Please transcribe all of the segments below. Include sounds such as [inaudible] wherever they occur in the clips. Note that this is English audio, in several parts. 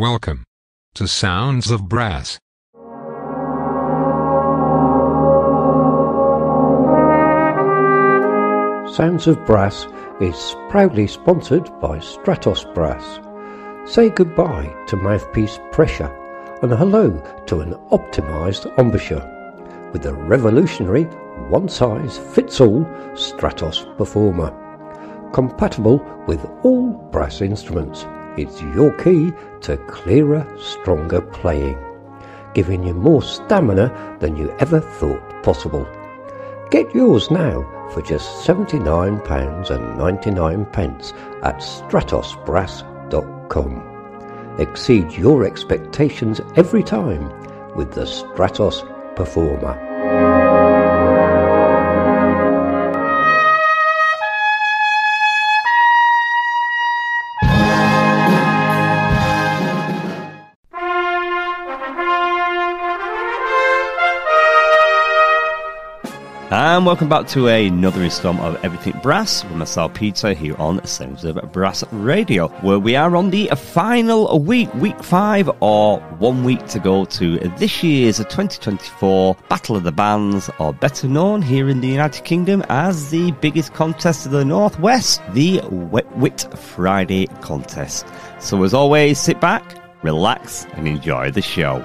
Welcome to Sounds of Brass. Sounds of Brass is proudly sponsored by Stratos Brass. Say goodbye to mouthpiece pressure and hello to an optimized embouchure with the revolutionary one size fits all Stratos Performer. Compatible with all brass instruments, it's your key to clearer, stronger playing, giving you more stamina than you ever thought possible. Get yours now for just £79.99 at stratosbrass.com. Exceed your expectations every time with the Stratos Performer. And welcome back to another installment of Everything Brass with myself, Peter, here on Sounds of Brass Radio, where we are on the final week, week five, or one week to go to this year's 2024 Battle of the Bands, or better known here in the United Kingdom as the biggest contest of the Northwest, the Whit Friday contest. So, as always, sit back, relax, and enjoy the show.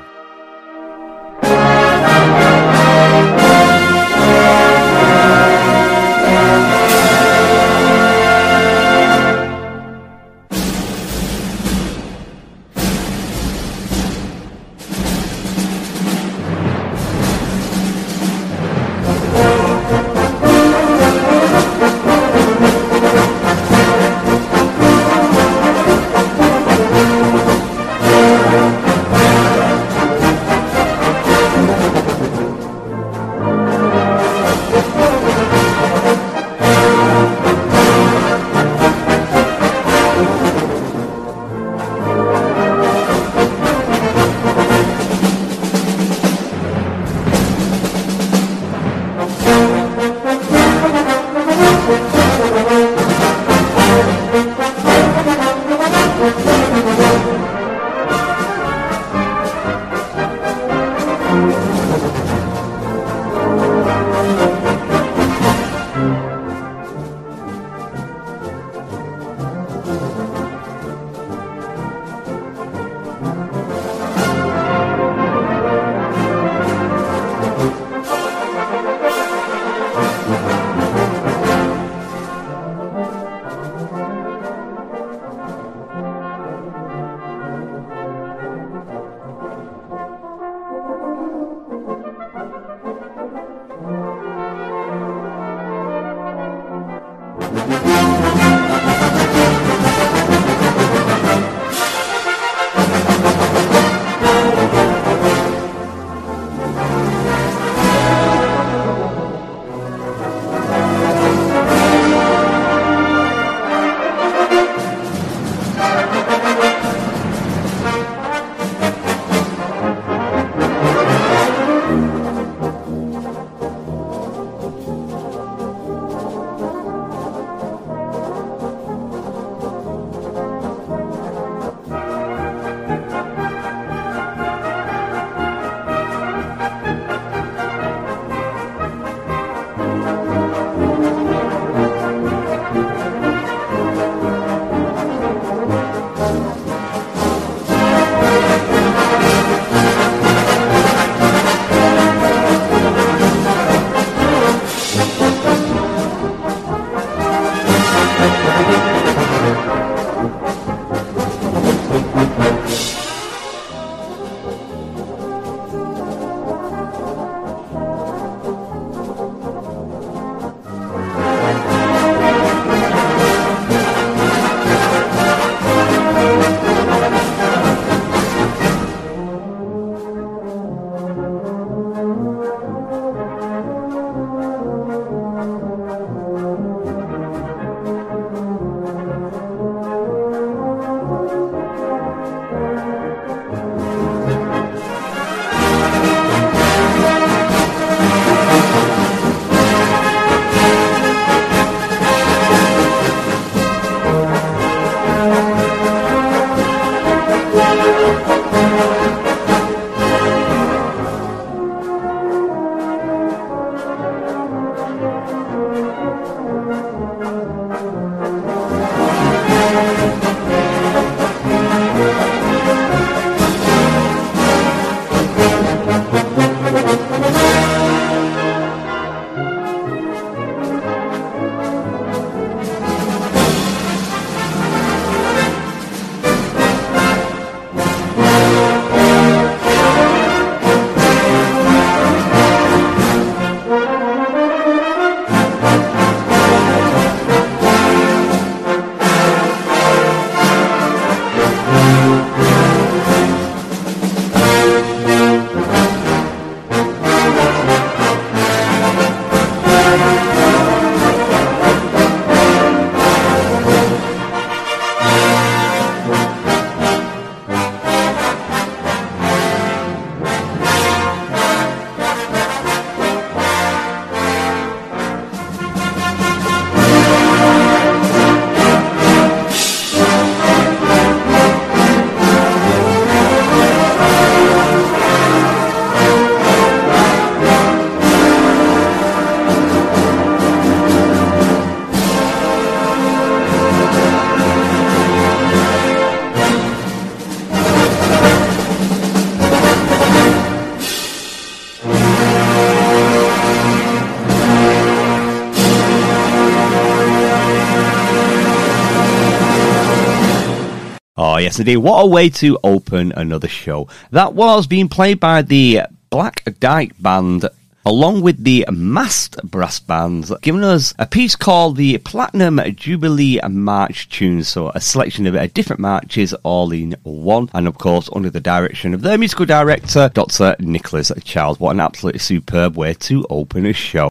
Yes, indeed. What a way to open another show. That was being played by the Black Dyke Band along with the massed brass bands, giving us a piece called the Platinum Jubilee March Tunes. So a selection of uh, different marches all in one. And of course, under the direction of their musical director, Dr. Nicholas Child. What an absolutely superb way to open a show.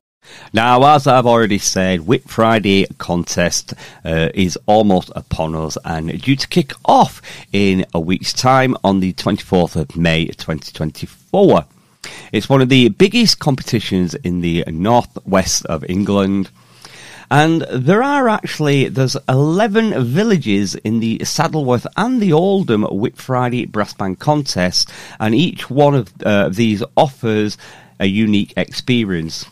Now, as I've already said, Whit Friday contest uh, is almost upon us and due to kick off in a week's time on the 24th of May 2024. It's one of the biggest competitions in the northwest of England. And there are actually, there's 11 villages in the Saddleworth and the Oldham Whit Friday Brass Band contest, and each one of uh, these offers a unique experience.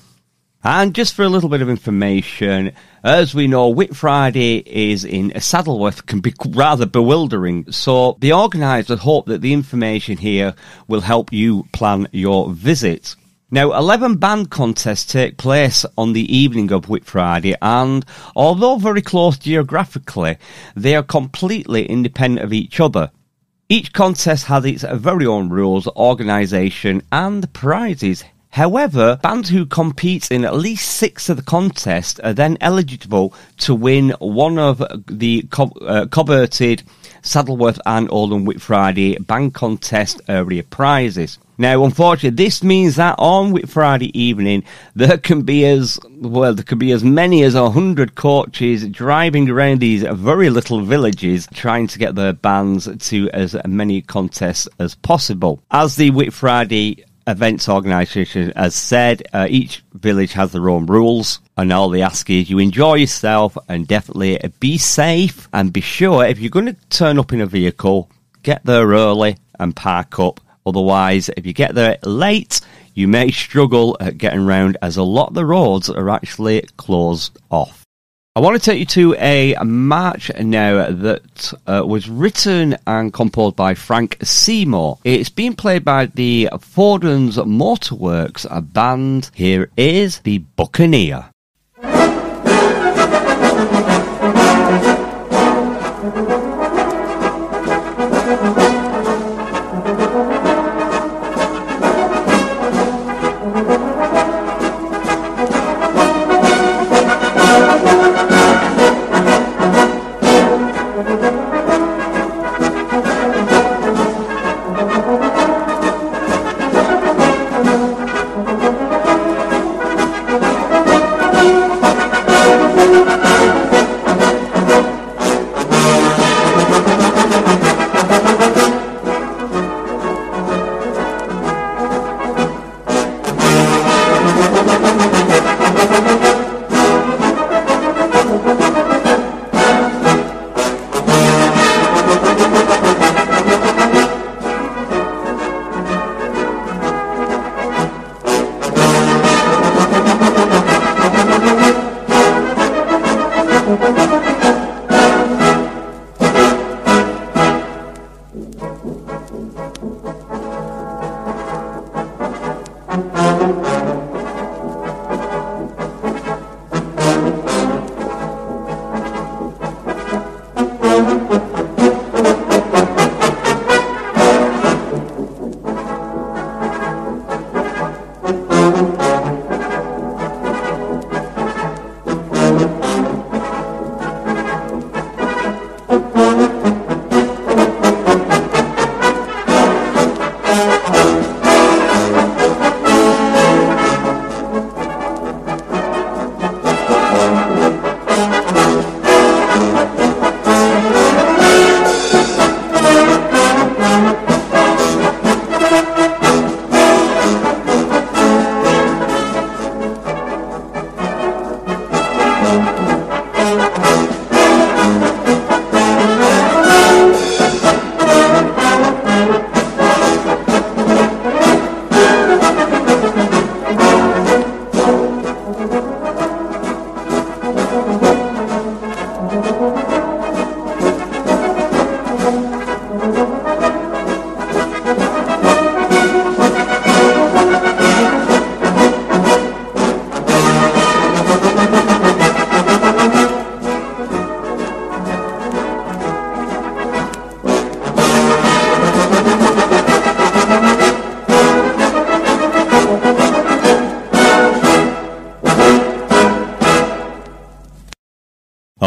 And just for a little bit of information, as we know, Whit Friday is in Saddleworth can be rather bewildering. So the organisers hope that the information here will help you plan your visit. Now, 11 band contests take place on the evening of Whit Friday, and although very close geographically, they are completely independent of each other. Each contest has its very own rules, organisation, and prizes. However, bands who compete in at least six of the contests are then eligible to win one of the co- uh, coveted Saddleworth and Oldham Whit Friday band contest area prizes. Now, unfortunately, this means that on Whit Friday evening, there can be as well, there can be as many as a hundred coaches driving around these very little villages, trying to get their bands to as many contests as possible. As the Whit Friday events organisation has said uh, each village has their own rules and all they ask is you enjoy yourself and definitely be safe and be sure if you're going to turn up in a vehicle get there early and park up. Otherwise if you get there late you may struggle at getting around as a lot of the roads are actually closed off I want to take you to a march now that uh, was written and composed by Frank Seymour. It's being played by the Foden's Motorworks band. Here is the Buccaneer.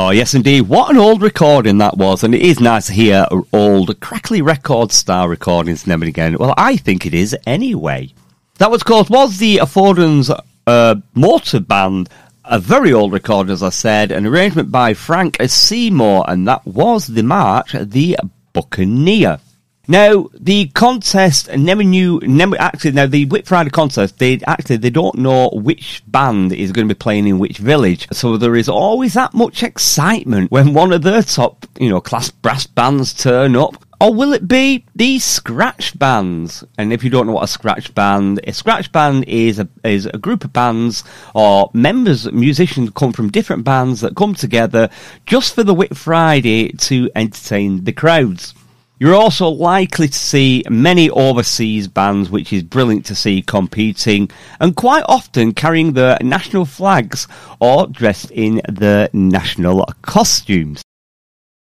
Oh, yes, indeed. What an old recording that was. And it is nice to hear old, crackly record style recordings now and again. Well, I think it is anyway. That was, course, was the Affordance uh, Motor Band. A very old recording, as I said, an arrangement by Frank Seymour, and that was the march, The Buccaneer. Now, the contest never knew, never actually, now the Whit Friday contest, they actually, they don't know which band is going to be playing in which village. So there is always that much excitement when one of their top, you know, class brass bands turn up. Or will it be these scratch bands? And if you don't know what a scratch band, a scratch band is a, is a group of bands or members, musicians come from different bands that come together just for the Whit Friday to entertain the crowds. You're also likely to see many overseas bands, which is brilliant to see competing and quite often carrying their national flags or dressed in their national costumes.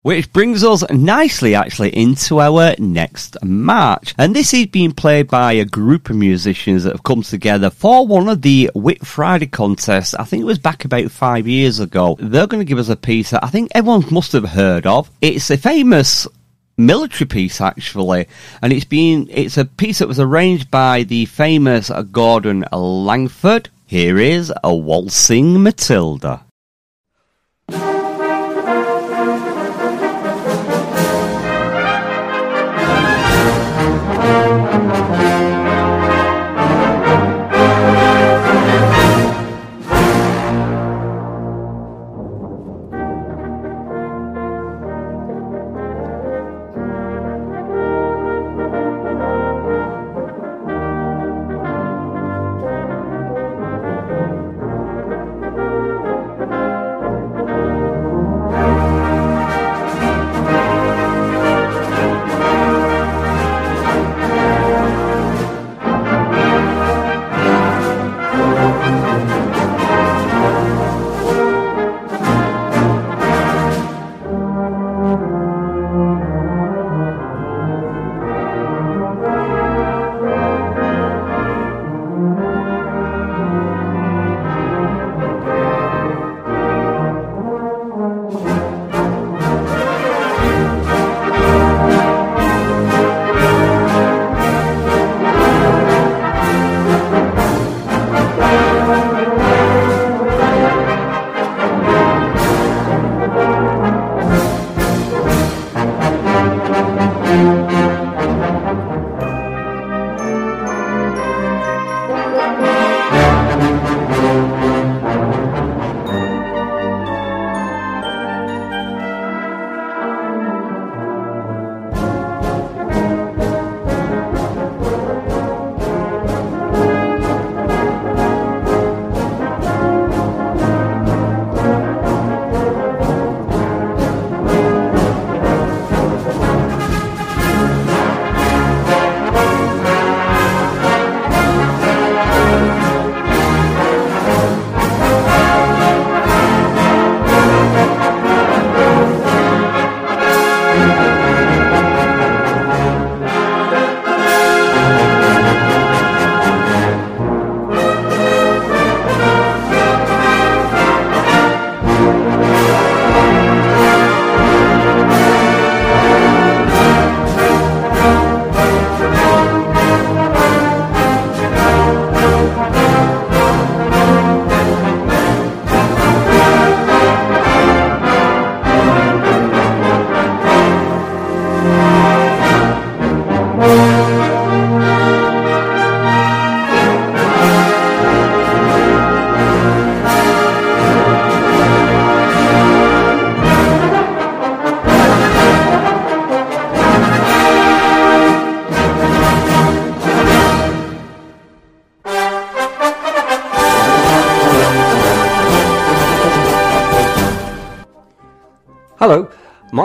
Which brings us nicely actually into our next match. And this is being played by a group of musicians that have come together for one of the Whit Friday contests. I think it was back about five years ago. They're going to give us a piece that I think everyone must have heard of. It's a famous military piece actually, and it's been it's a piece that was arranged by the famous Gordon Langford. Here is a waltzing Matilda.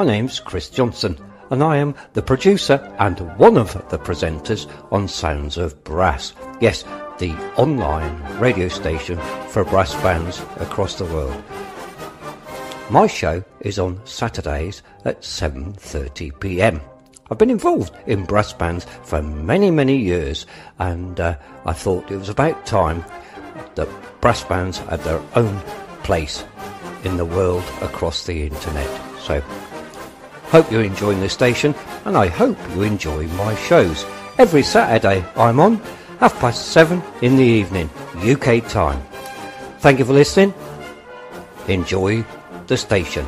Name's Chris Johnson, and I am the producer and one of the presenters on Sounds of Brass. Yes, the online radio station for brass bands across the world. My show is on Saturdays at 7:30 p.m. I've been involved in brass bands for many, many years, and uh, I thought it was about time that brass bands had their own place in the world across the internet. So, hope you're enjoying the station, and I hope you enjoy my shows. Every Saturday I'm on, half past seven in the evening, UK time. Thank you for listening. Enjoy the station.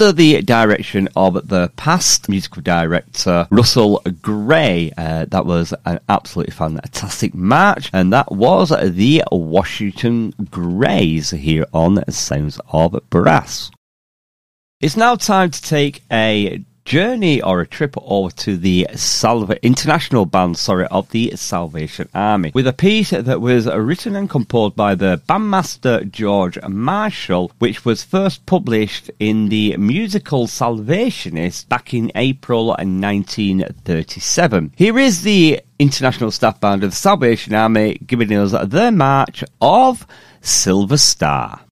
Under the direction of the past musical director Russell Gray. Uh, that was an absolutely fantastic match, and that was the Washington Greys here on Sounds of Brass. It's now time to take a journey or a trip over to the Salva International Band, sorry, of the Salvation Army, with a piece that was written and composed by the bandmaster George Marshall, which was first published in the musical Salvationist back in April 1937. Here is the International Staff Band of the Salvation Army giving us their march of Silver Star.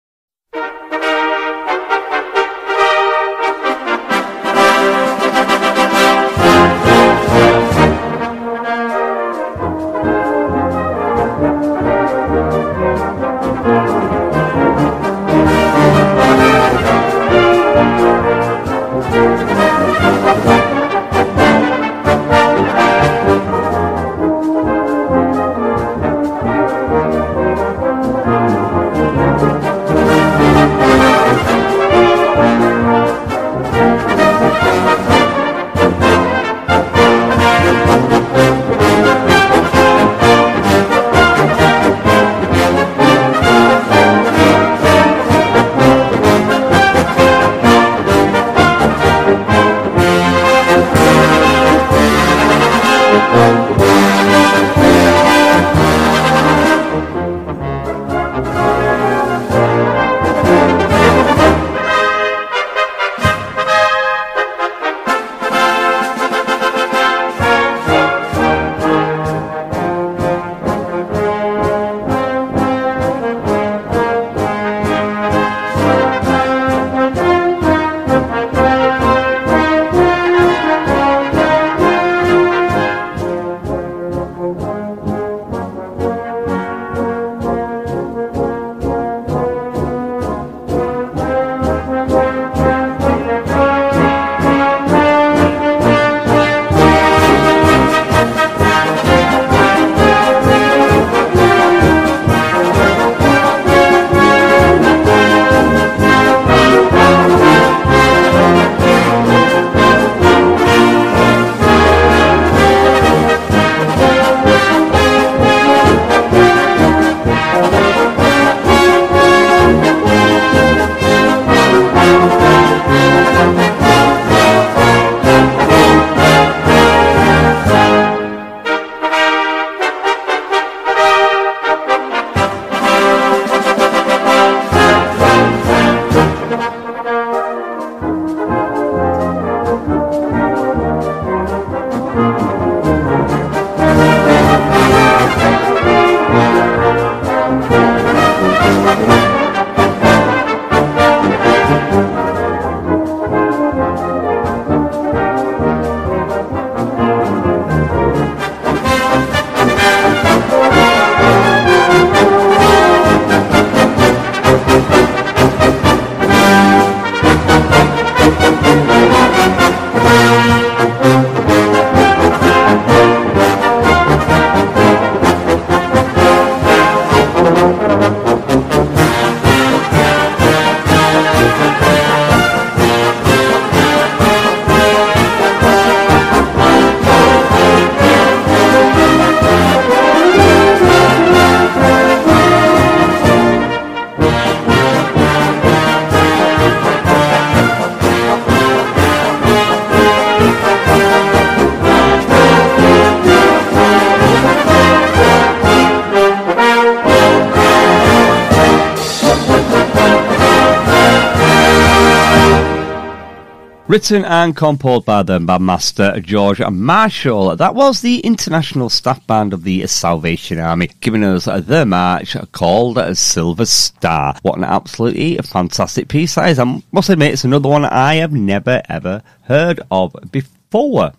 Written and composed by the bandmaster George Marshall. That was the international staff band of the Salvation Army, giving us the march called Silver Star. What an absolutely fantastic piece that is. I must admit, it's another one I have never ever heard of before.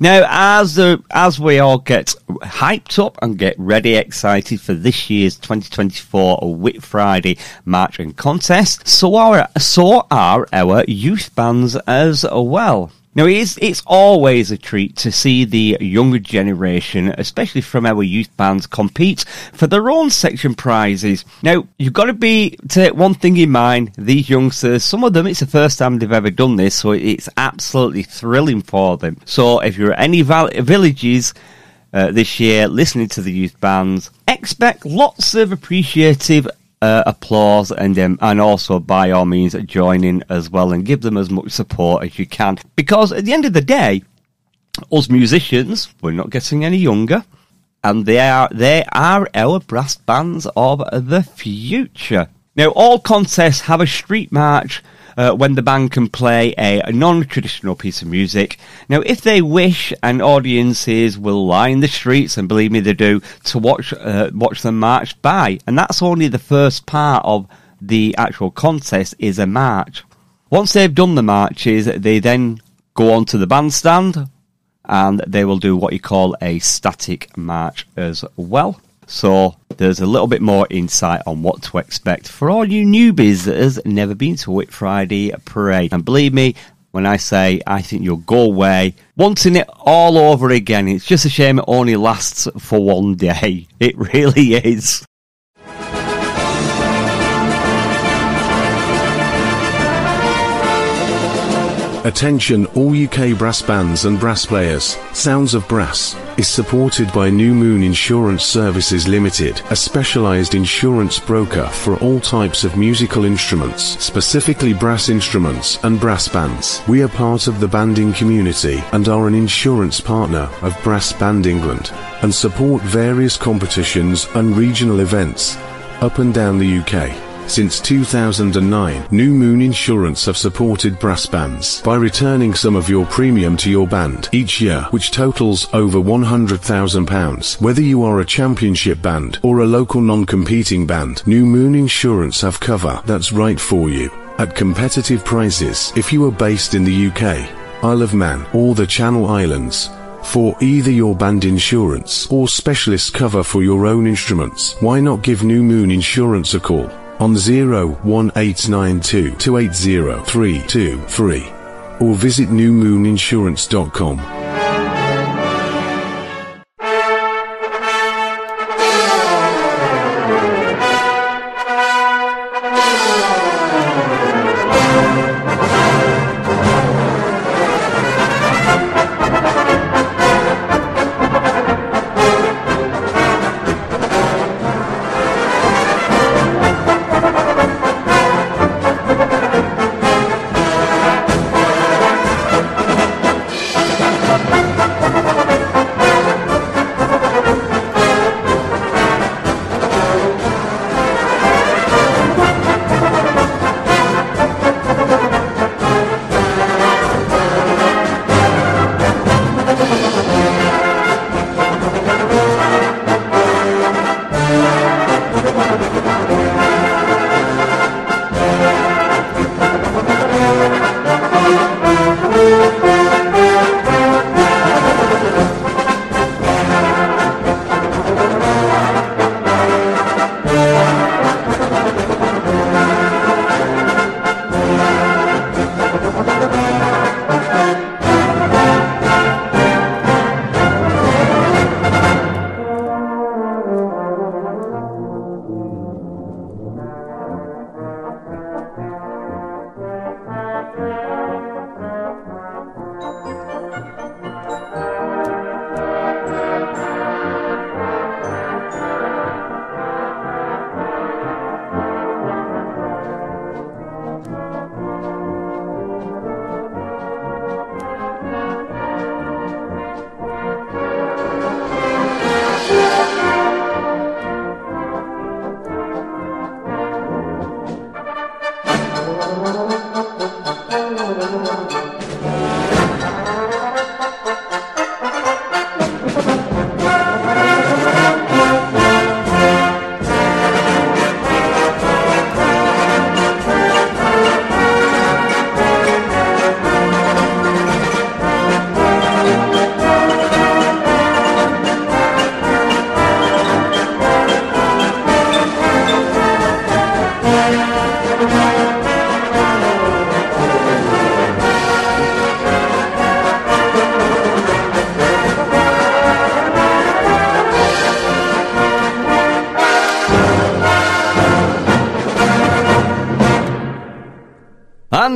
Now, as the, as we all get hyped up and get ready, excited for this year's 2024 Whit Friday marching Contest, so are so are our youth bands as well. Now, it's, it's always a treat to see the younger generation, especially from our youth bands, compete for their own section prizes. Now, you've got to be, take one thing in mind, these youngsters, some of them, it's the first time they've ever done this, so it's absolutely thrilling for them. So, if you're at any val- villages, uh, this year listening to the youth bands, expect lots of appreciative uh, applause and um, and also by all means join in as well and give them as much support as you can. Because at the end of the day us musicians we're not getting any younger and they are they are our brass bands of the future. Now all contests have a street march uh, when the band can play a, non-traditional piece of music. Now, if they wish, and audiences will line the streets, and believe me, they do, to watch uh, watch them march by, and that's only the first part of the actual contest is a march. Once they've done the marches, they then go on to the bandstand, and they will do what you call a static march as well. So there's a little bit more insight on what to expect for all you newbies that has never been to Whit Friday Parade. And believe me, when I say I think you'll go away wanting it all over again. It's just a shame it only lasts for one day. [laughs] It really is. Attention all UK brass bands and brass players, Sounds of Brass is supported by New Moon Insurance Services Limited, a specialised insurance broker for all types of musical instruments, specifically brass instruments and brass bands. We are part of the banding community and are an insurance partner of Brass Band England and support various competitions and regional events up and down the UK. Since 2009, New Moon Insurance have supported brass bands by returning some of your premium to your band each year, which totals over £100,000. Whether you are a championship band or a local non-competing band, New Moon Insurance have cover that's right for you at competitive prices if you are based in the UK, Isle of Man or the Channel Islands. For either your band insurance or specialist cover for your own instruments, why not give New Moon Insurance a call? On 01892 280 323 or visit newmooninsurance.com.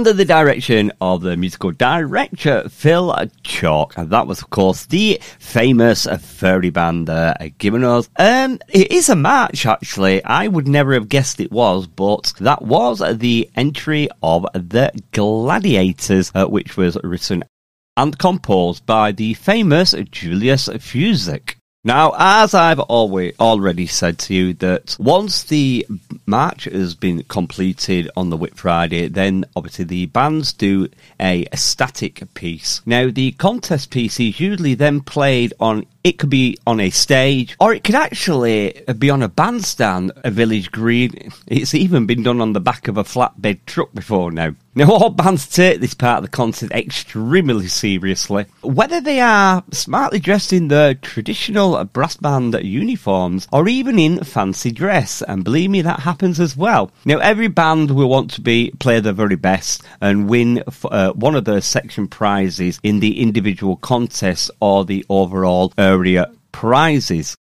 under the direction of the musical director Phil Chalk. And that was, of course, the famous Fairey band uh, giving us. Um, it is a match, actually. I would never have guessed it was, but that was the entry of the Gladiators, uh, which was written and composed by the famous Julius Fuzik. Now, as I've always already said to you, that once the match has been completed on the Whit Friday, then obviously the bands do a, a static piece. Now, the contest piece is usually then played on. It could be on a stage, or it could actually be on a bandstand, a village green. It's even been done on the back of a flatbed truck before now. Now, all bands take this part of the concert extremely seriously. Whether they are smartly dressed in their traditional brass band uniforms or even in fancy dress, and believe me, that happens as well. Now, every band will want to be play their very best and win uh, one of the section prizes in the individual contest or the overall area prizes.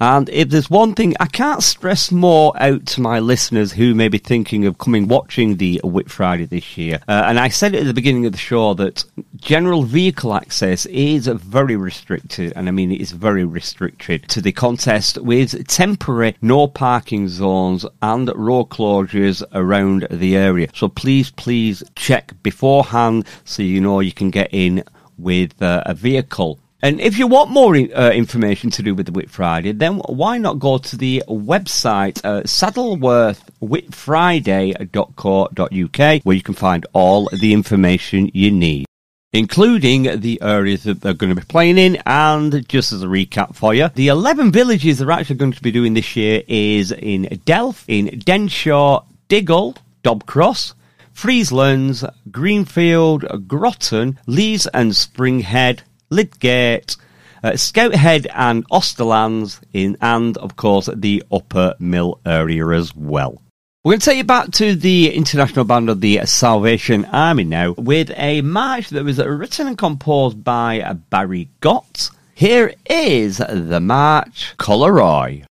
And if there's one thing I can't stress more out to my listeners who may be thinking of coming watching the Whit Friday this year, uh, and I said it at the beginning of the show that general vehicle access is very restricted, and I mean it is very restricted to the contest with temporary no parking zones and road closures around the area. So please, please check beforehand so you know you can get in with uh, a vehicle. And if you want more uh, information to do with the Whit Friday, then why not go to the website uh, saddleworthwhitfriday.co.uk where you can find all the information you need including the areas that they're going to be playing in. And just as a recap for you, the 11 villages they're actually going to be doing this year is in Delph, in Denshaw, Diggle, Dobcross, Friezlands, Greenfield, Grotton, Lees and Springhead, Lydgate, uh, Scout and Austerlands in, and of course the Uppermill area as well. We're going to take you back to the international band of the Salvation Army now with a march that was written and composed by Barrie Gott. Here is the march Collaroy.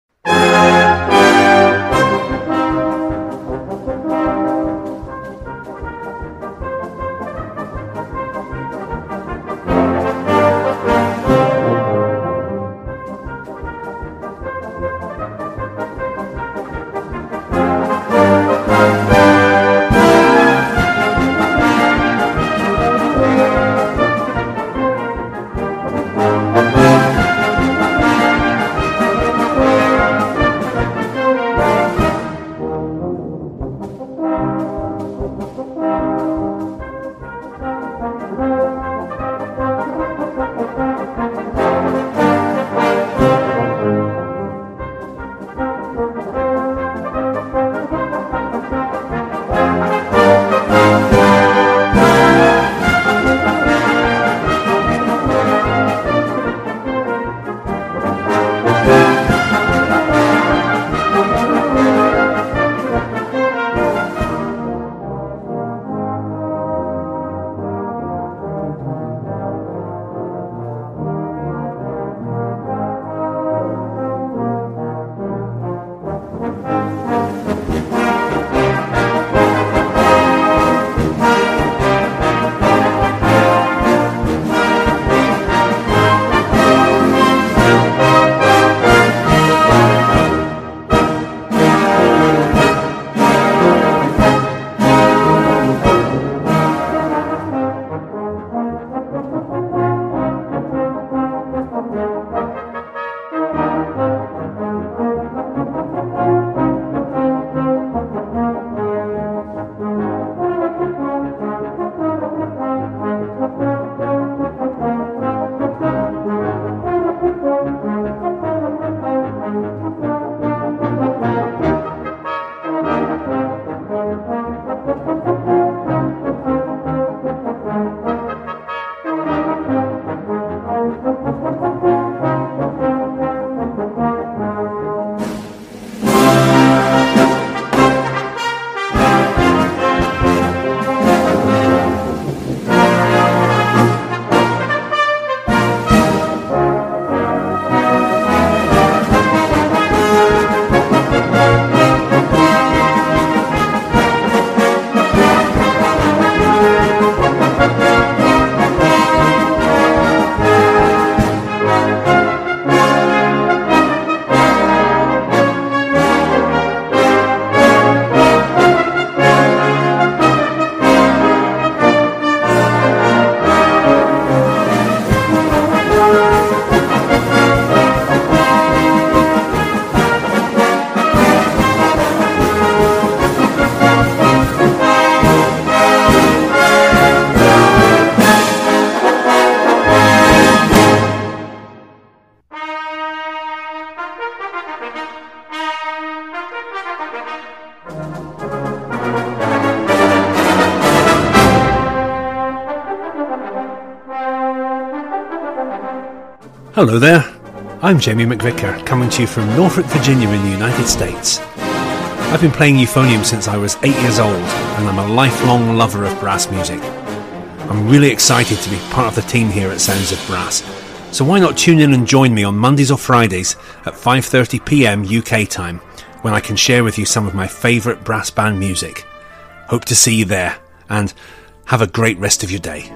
Hello there. I'm Jamie McVicker, coming to you from Norfolk, Virginia in the United States. I've been playing euphonium since I was eight years old, and I'm a lifelong lover of brass music. I'm really excited to be part of the team here at Sounds of Brass. So why not tune in and join me on Mondays or Fridays at 5:30 p.m. UK time when I can share with you some of my favorite brass band music. Hope to see you there and have a great rest of your day.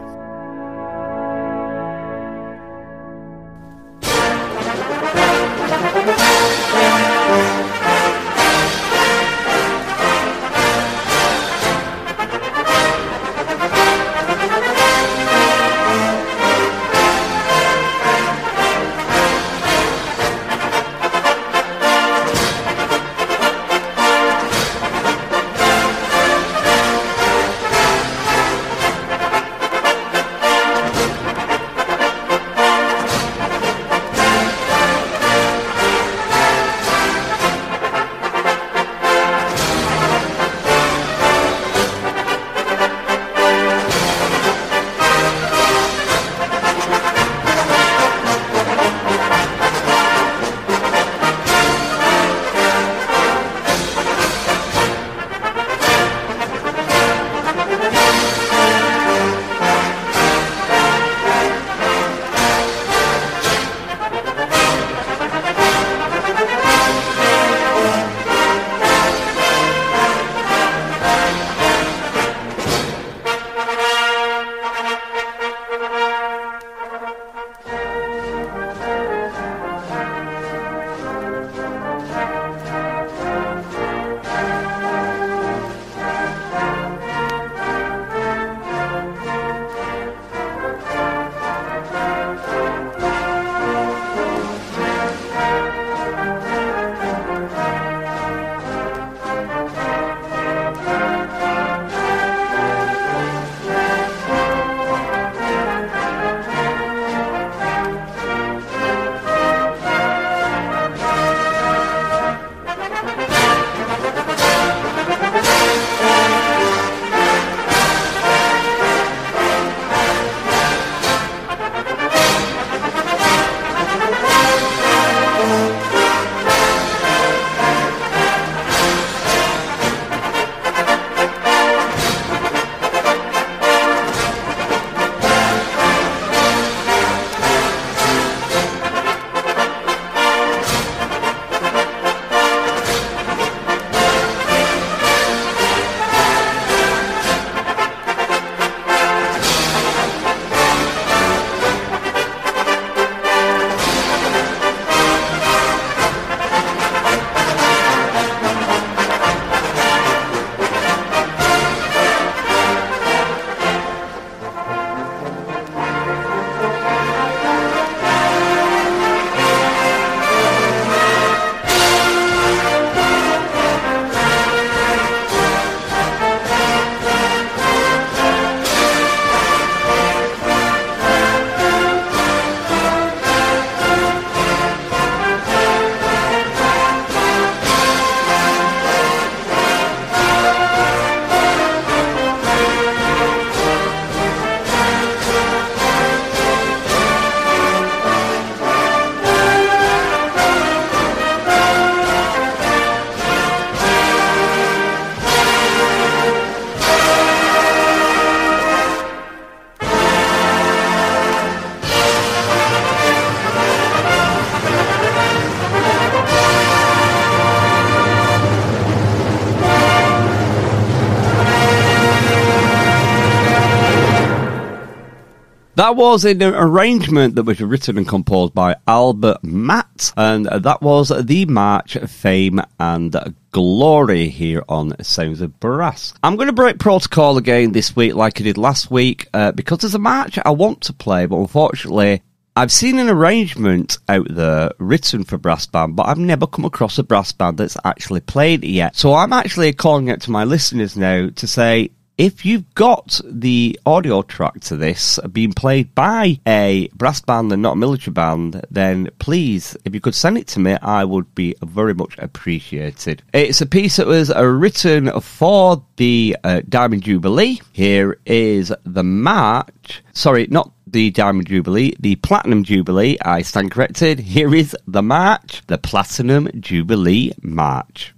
That was an arrangement that was written and composed by Albert Matt, and that was the March of Fame and Glory here on Sounds of Brass. I'm going to break protocol again this week, like I did last week, uh, because there's a march I want to play, but unfortunately, I've seen an arrangement out there written for brass band, but I've never come across a brass band that's actually played it yet. So I'm actually calling it to my listeners now to say, if you've got the audio track to this being played by a brass band and not a military band, then please, if you could send it to me, I would be very much appreciated. It's a piece that was written for the uh, Diamond Jubilee. Here is the march. Sorry, not the Diamond Jubilee, the Platinum Jubilee. I stand corrected. Here is the march, the Platinum Jubilee March.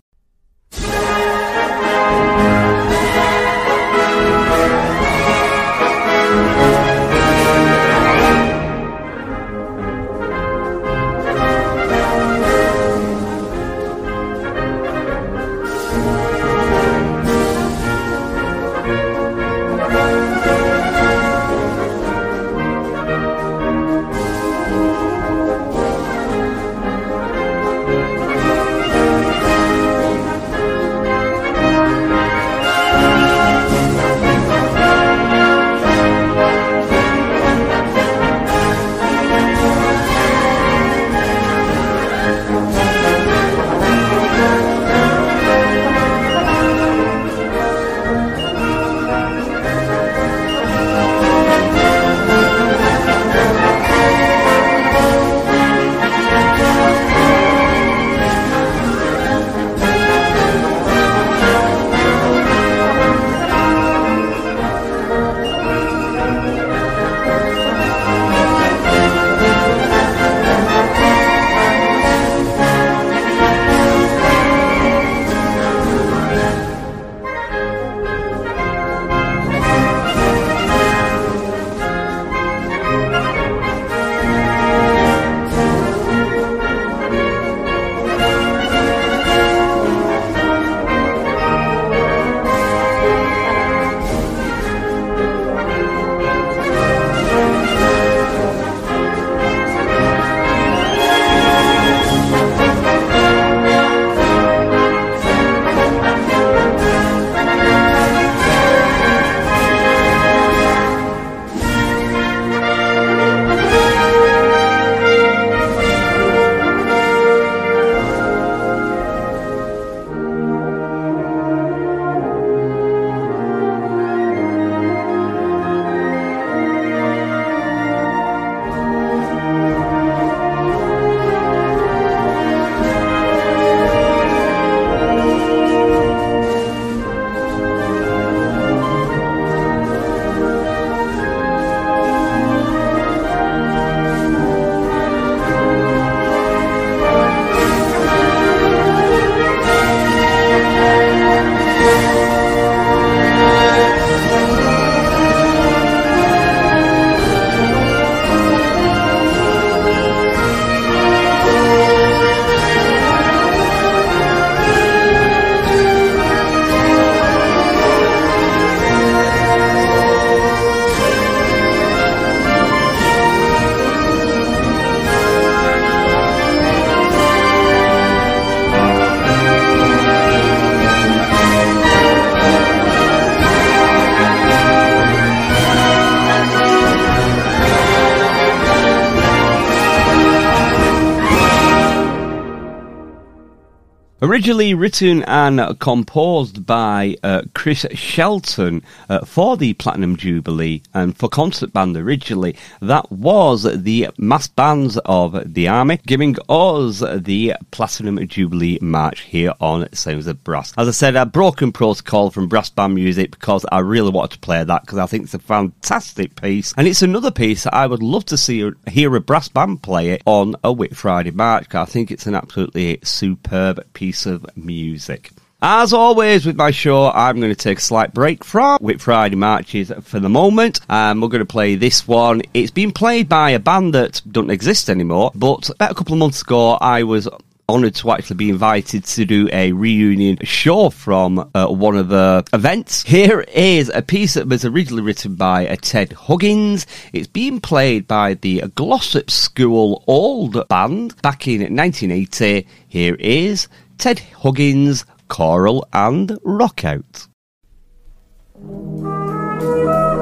Originally written and composed by uh, Chris Shelton uh, for the Platinum Jubilee and for concert band originally, that was the mass bands of the army giving us the Platinum Jubilee March here on Sounds of Brass. As I said, a broken protocol from brass band music because I really wanted to play that because I think it's a fantastic piece and it's another piece that I would love to see hear a brass band play it on a Whit Friday March. I think it's an absolutely superb piece piece of music. As always with my show, I'm going to take a slight break from Whit Friday Marches for the moment. Um, we're going to play this one. It's been played by a band that doesn't exist anymore, but about a couple of months ago, I was honoured to actually be invited to do a reunion show from uh, one of the events. Here is a piece that was originally written by uh, Ted Huggins. It's being played by the Glossop School Old Band back in 1980. Here is Ted Huggins, Chorale and Rockout. Being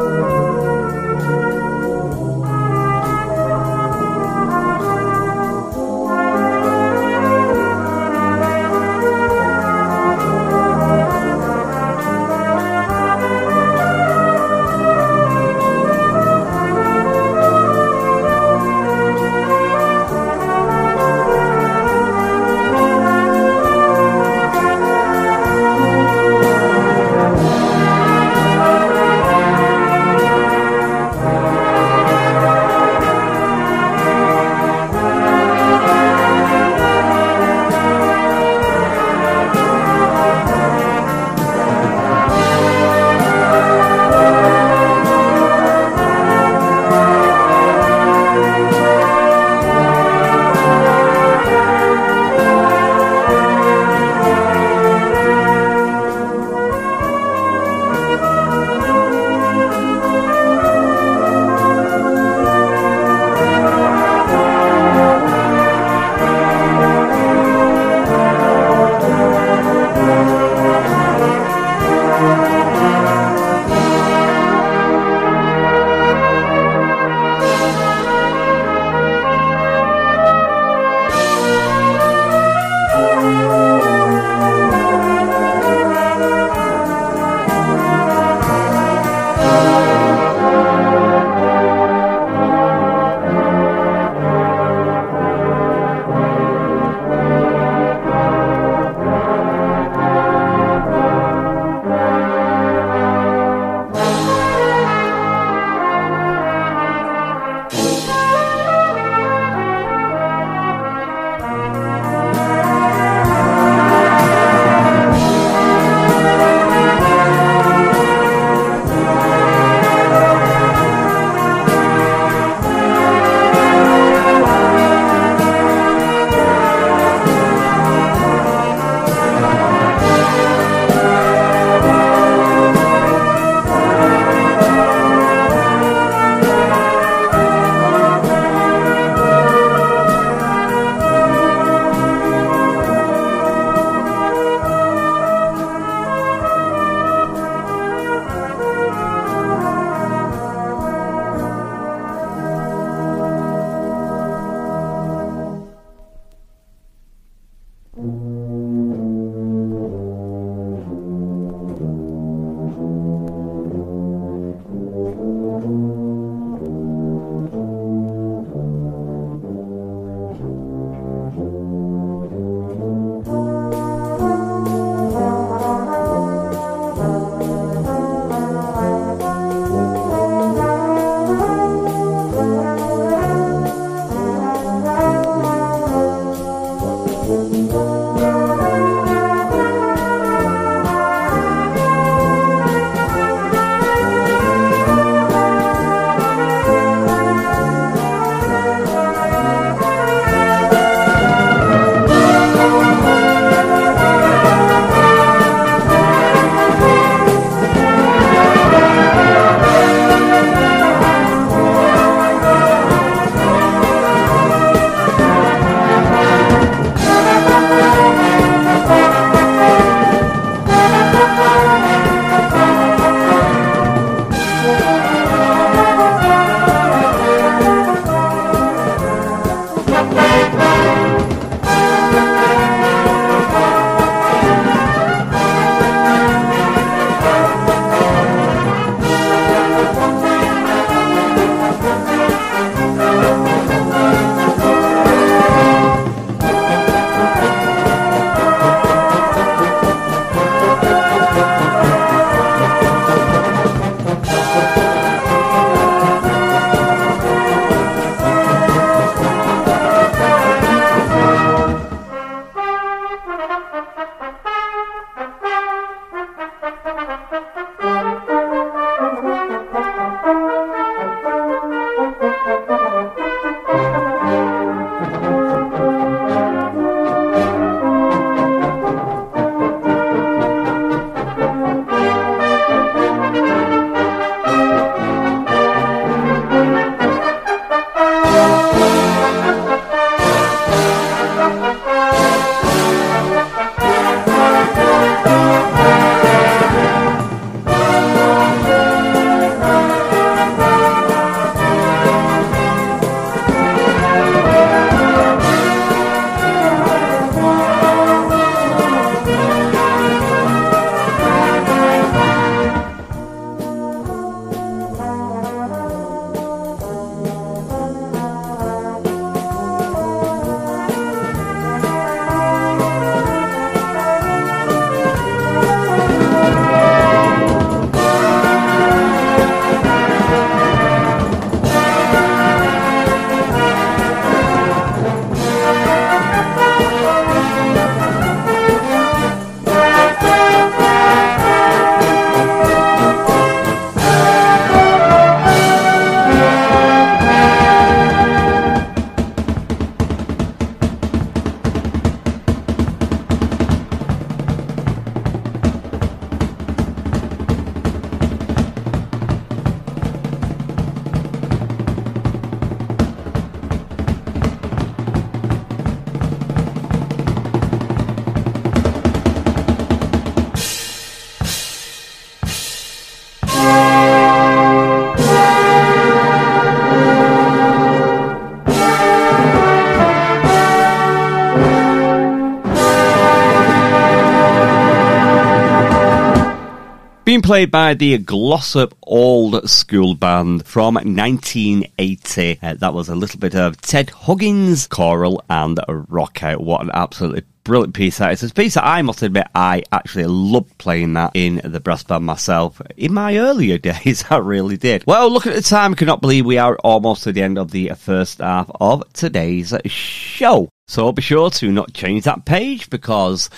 played by the Glossop Old School Band from 1980. Uh, that was a little bit of Ted Huggins chorale and rock out. What an absolutely brilliant piece that is. It's a piece that I must admit I actually loved playing that in the brass band myself in my earlier [laughs] days. I really did. Well, look at the time. I cannot believe we are almost to the end of the first half of today's show. So be sure to not change that page because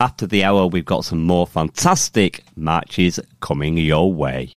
after the hour, we've got some more fantastic matches coming your way.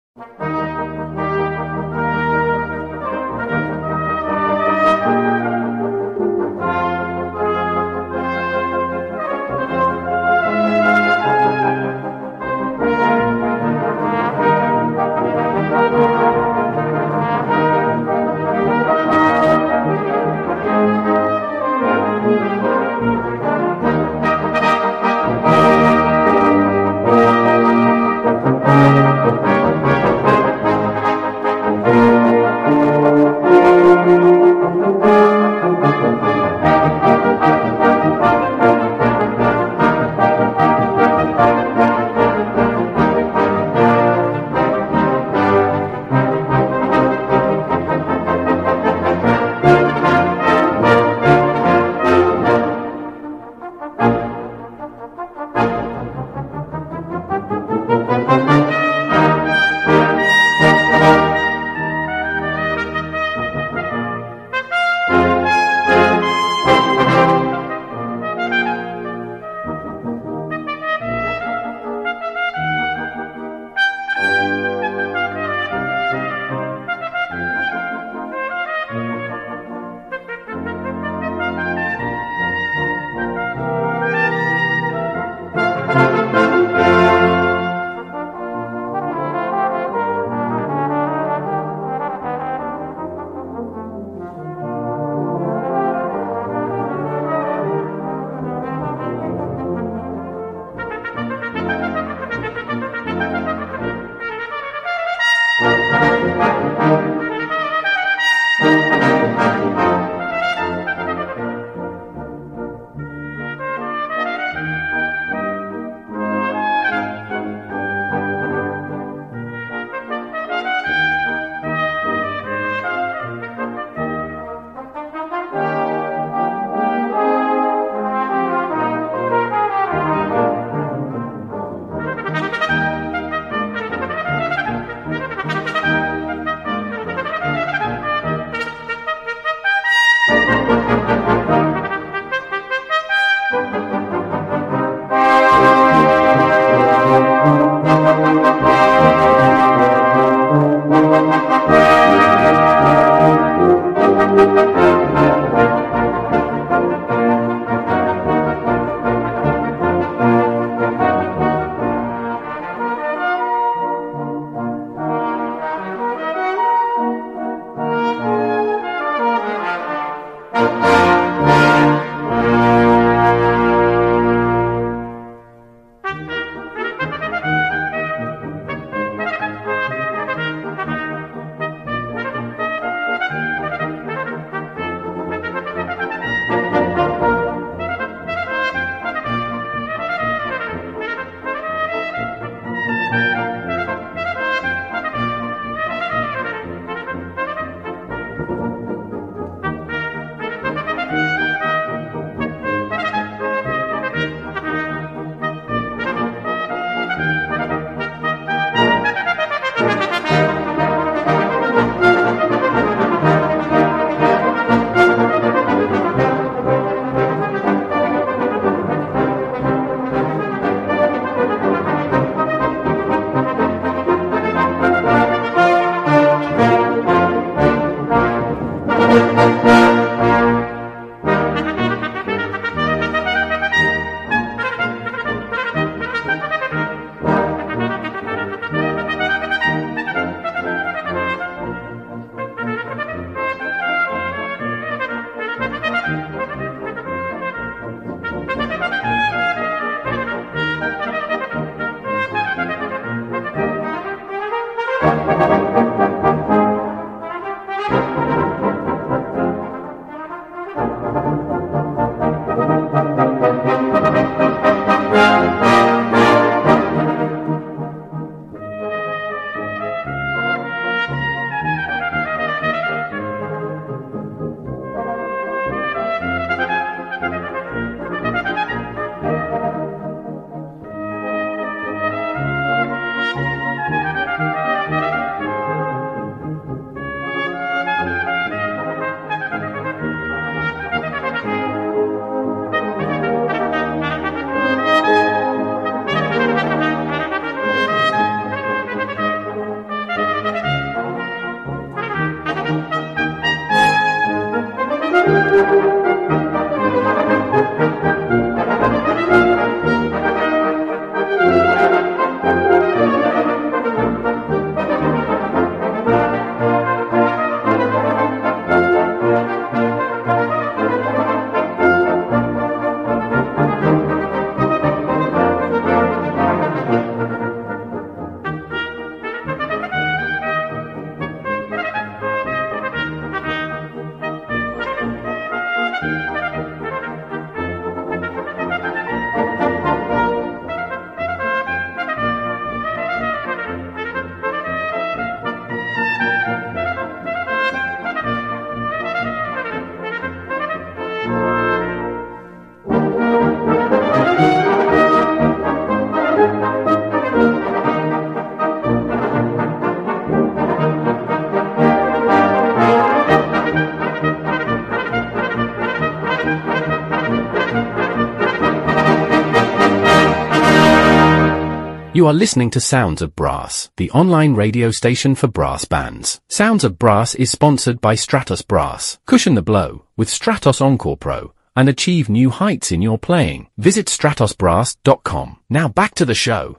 You are listening to Sounds of Brass, the online radio station for brass bands. Sounds of Brass is sponsored by Stratos Brass. Cushion the blow with Stratos Encore Pro and achieve new heights in your playing. Visit stratosbrass.com. Now back to the show.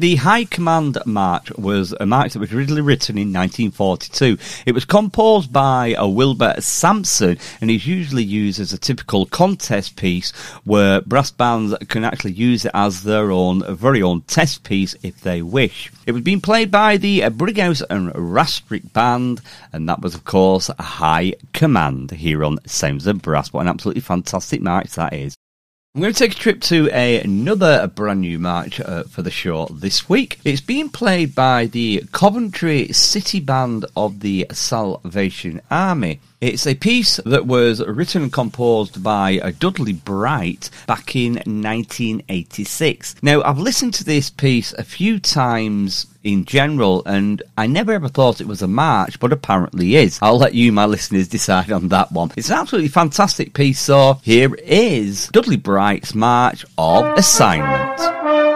The, High Command March was a march that was originally written in 1942. It was composed by a Wilbur Sampson and is usually used as a typical contest piece where brass bands can actually use it as their own very own test piece if they wish. It was being played by the uh, Brighouse and Rastrick Band, and that was, of course, High Command here on Sounds of Brass. What an absolutely fantastic march that is. I'm going to take a trip to a, another brand new march uh, for the show this week. It's being played by the Coventry City Band of the Salvation Army. It's a piece that was written and composed by uh, Dudley Bright back in 1986. Now, I've listened to this piece a few times in general, and I never ever thought it was a march, but apparently is. I'll let you, my listeners, decide on that one. It's an absolutely fantastic piece, so here is Dudley Bright's March of Assignment.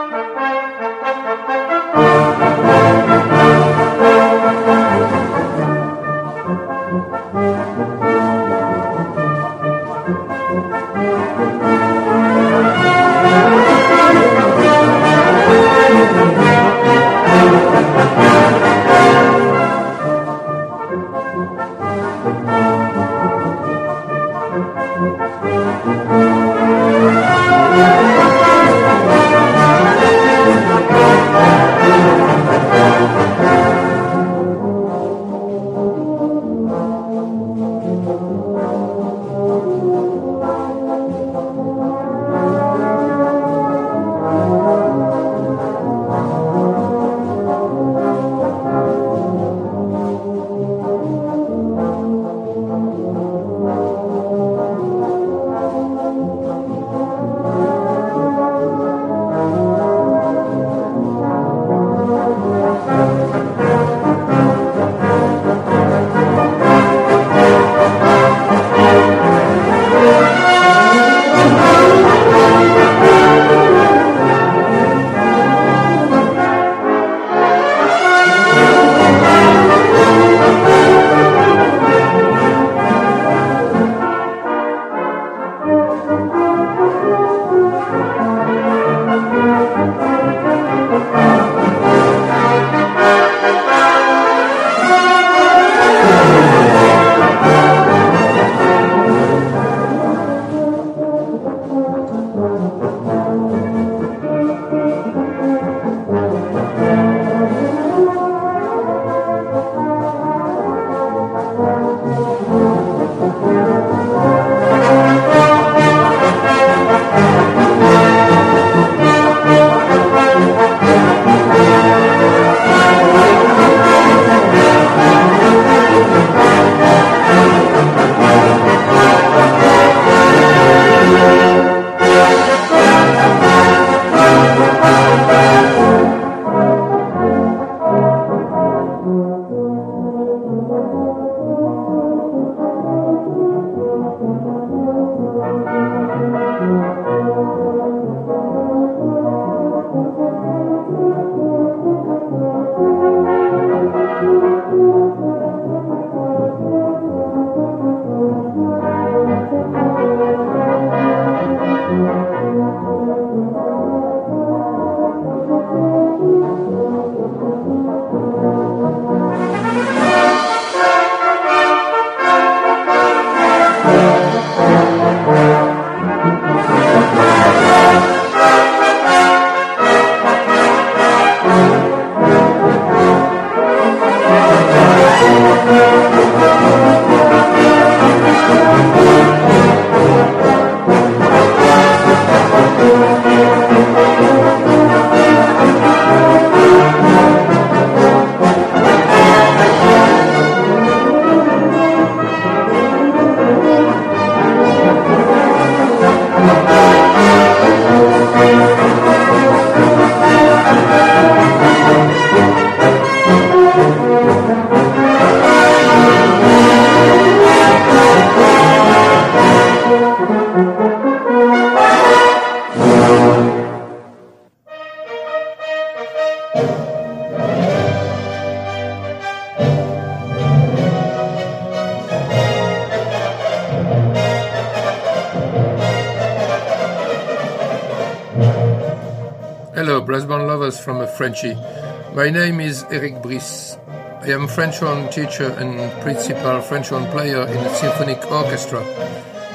My name is Eric Brice. I am French horn teacher and principal French horn player in a symphonic orchestra,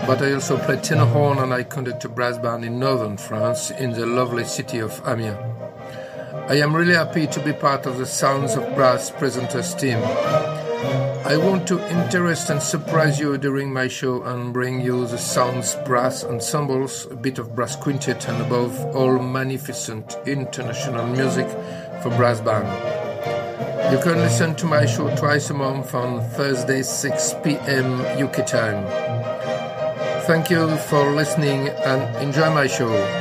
but I also play tenor horn and I conduct a brass band in northern France in the lovely city of Amiens. I am really happy to be part of the Sounds of Brass presenters team. I want to interest and surprise you during my show and bring you the Sounds Brass ensembles, a bit of brass quintet, and above all, magnificent international music for brass band. You can listen to my show twice a month on Thursday 6 p.m. UK time. Thank you for listening and enjoy my show.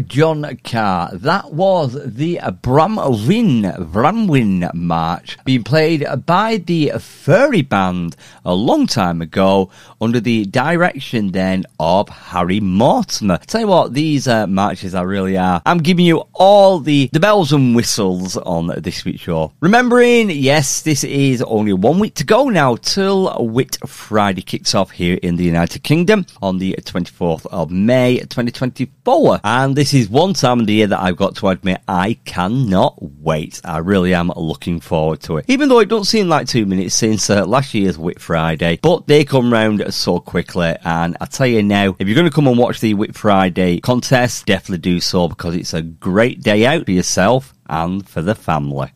John Carr. That was the Bramwin, Bramwin March being played by the Fairey Band a long time ago under the direction then of Harry Mortimer. Tell you what, these uh, marches I really are. I'm giving you all the, the bells and whistles on this week's show. Remembering, yes, this is only one week to go now till Whit Friday kicks off here in the United Kingdom on the 24th of May 2024. And this is one time of the year that I've got to admit I cannot wait. I really am looking forward to it. Even though it don't seem like two minutes since uh, last year's Whit Friday, but they come round so quickly. And I tell you now, if you're going to come and watch the Whit Friday contest, definitely do so because it's a great day out for yourself and for the family.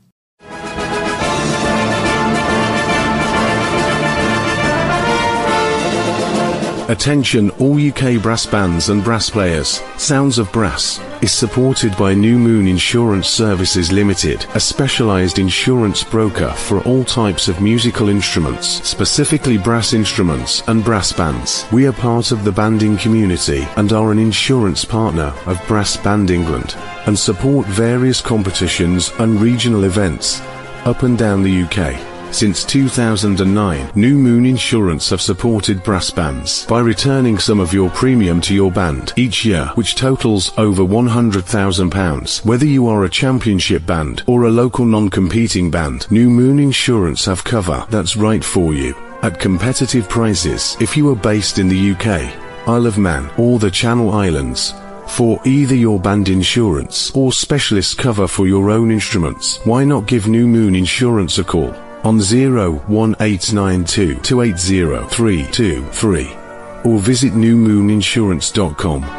Attention all UK brass bands and brass players. Sounds of Brass is supported by New Moon Insurance Services Limited, a specialized insurance broker for all types of musical instruments, specifically brass instruments and brass bands. We are part of the banding community and are an insurance partner of Brass Band England and support various competitions and regional events up and down the UK. Since 2009, New Moon Insurance have supported brass bands by returning some of your premium to your band each year, which totals over £100,000. Whether you are a championship band or a local non-competing band, New Moon Insurance have cover that's right for you at competitive prices if you are based in the UK, Isle of Man or the Channel Islands. For either your band insurance or specialist cover for your own instruments, why not give New Moon Insurance a call on 01892 280 323 or visit newmooninsurance.com.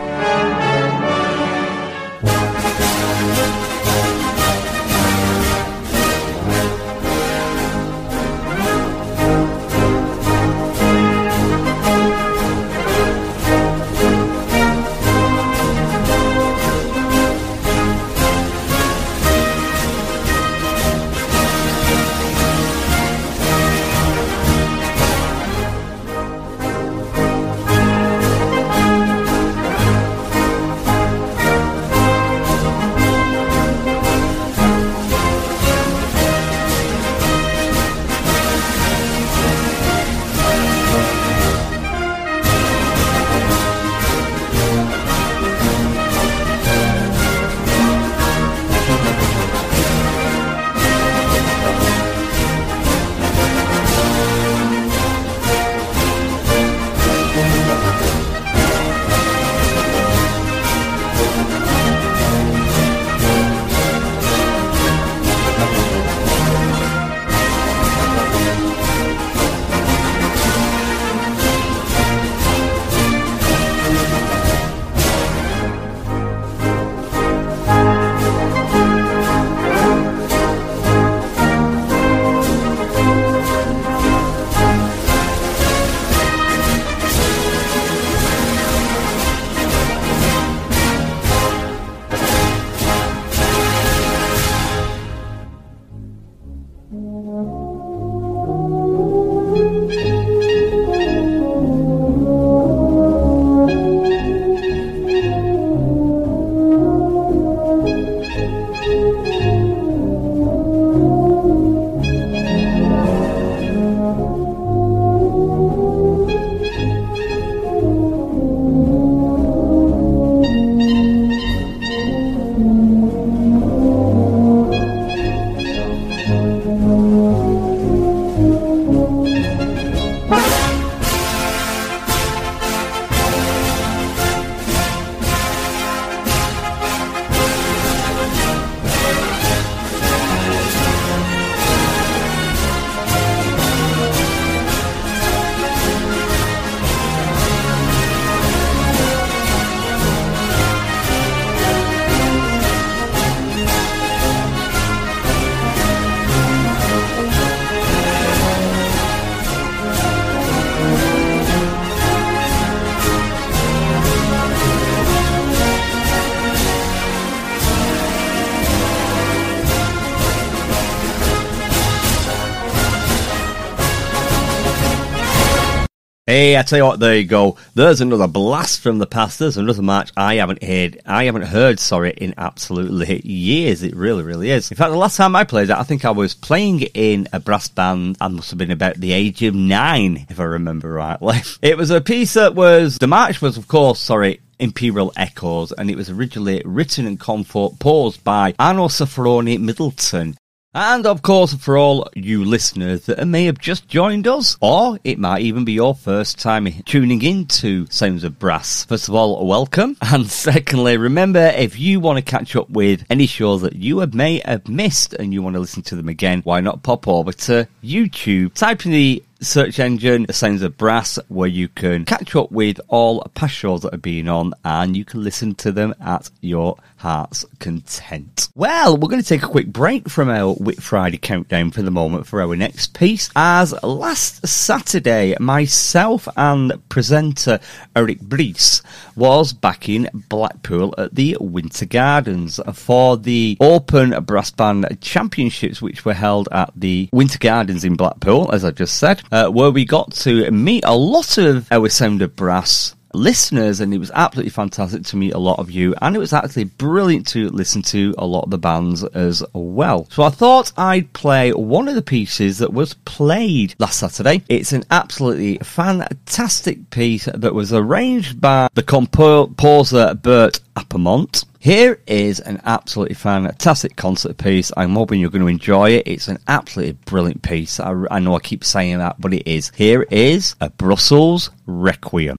I tell you what, there you go. There's another blast from the past. There's another match I haven't heard. I haven't heard, sorry, in absolutely years. It really, really is. In fact, the last time I played it, I think I was playing in a brass band. I must have been about the age of nine, if I remember rightly. [laughs] It was a piece that was the match was, of course, sorry, Imperial Echoes, and it was originally written and composed by Arno Safroni Middleton. And of course, for all you listeners that may have just joined us, or it might even be your first time tuning in to Sounds of Brass. First of all, welcome. [laughs] And secondly, remember if you want to catch up with any shows that you may have missed and you want to listen to them again, why not pop over to YouTube, type in the search engine, Sounds of Brass, where you can catch up with all past shows that have been on and you can listen to them at your heart's content. Well, we're going to take a quick break from our Whit Friday countdown for the moment for our next piece. As last Saturday, myself and presenter Eric Brice was back in Blackpool at the Winter Gardens for the Open Brass Band Championships, which were held at the Winter Gardens in Blackpool, as I just said, uh, where we got to meet a lot of our Sound of Brass listeners, and it was absolutely fantastic to meet a lot of you, and it was actually brilliant to listen to a lot of the bands as well. So I thought I'd play one of the pieces that was played last Saturday. It's an absolutely fantastic piece that was arranged by the composer Bert Appermont. Here is an absolutely fantastic concert piece. I'm hoping you're going to enjoy it. It's an absolutely brilliant piece. I, I know I keep saying that, but it is. Here is a Brussels Requiem.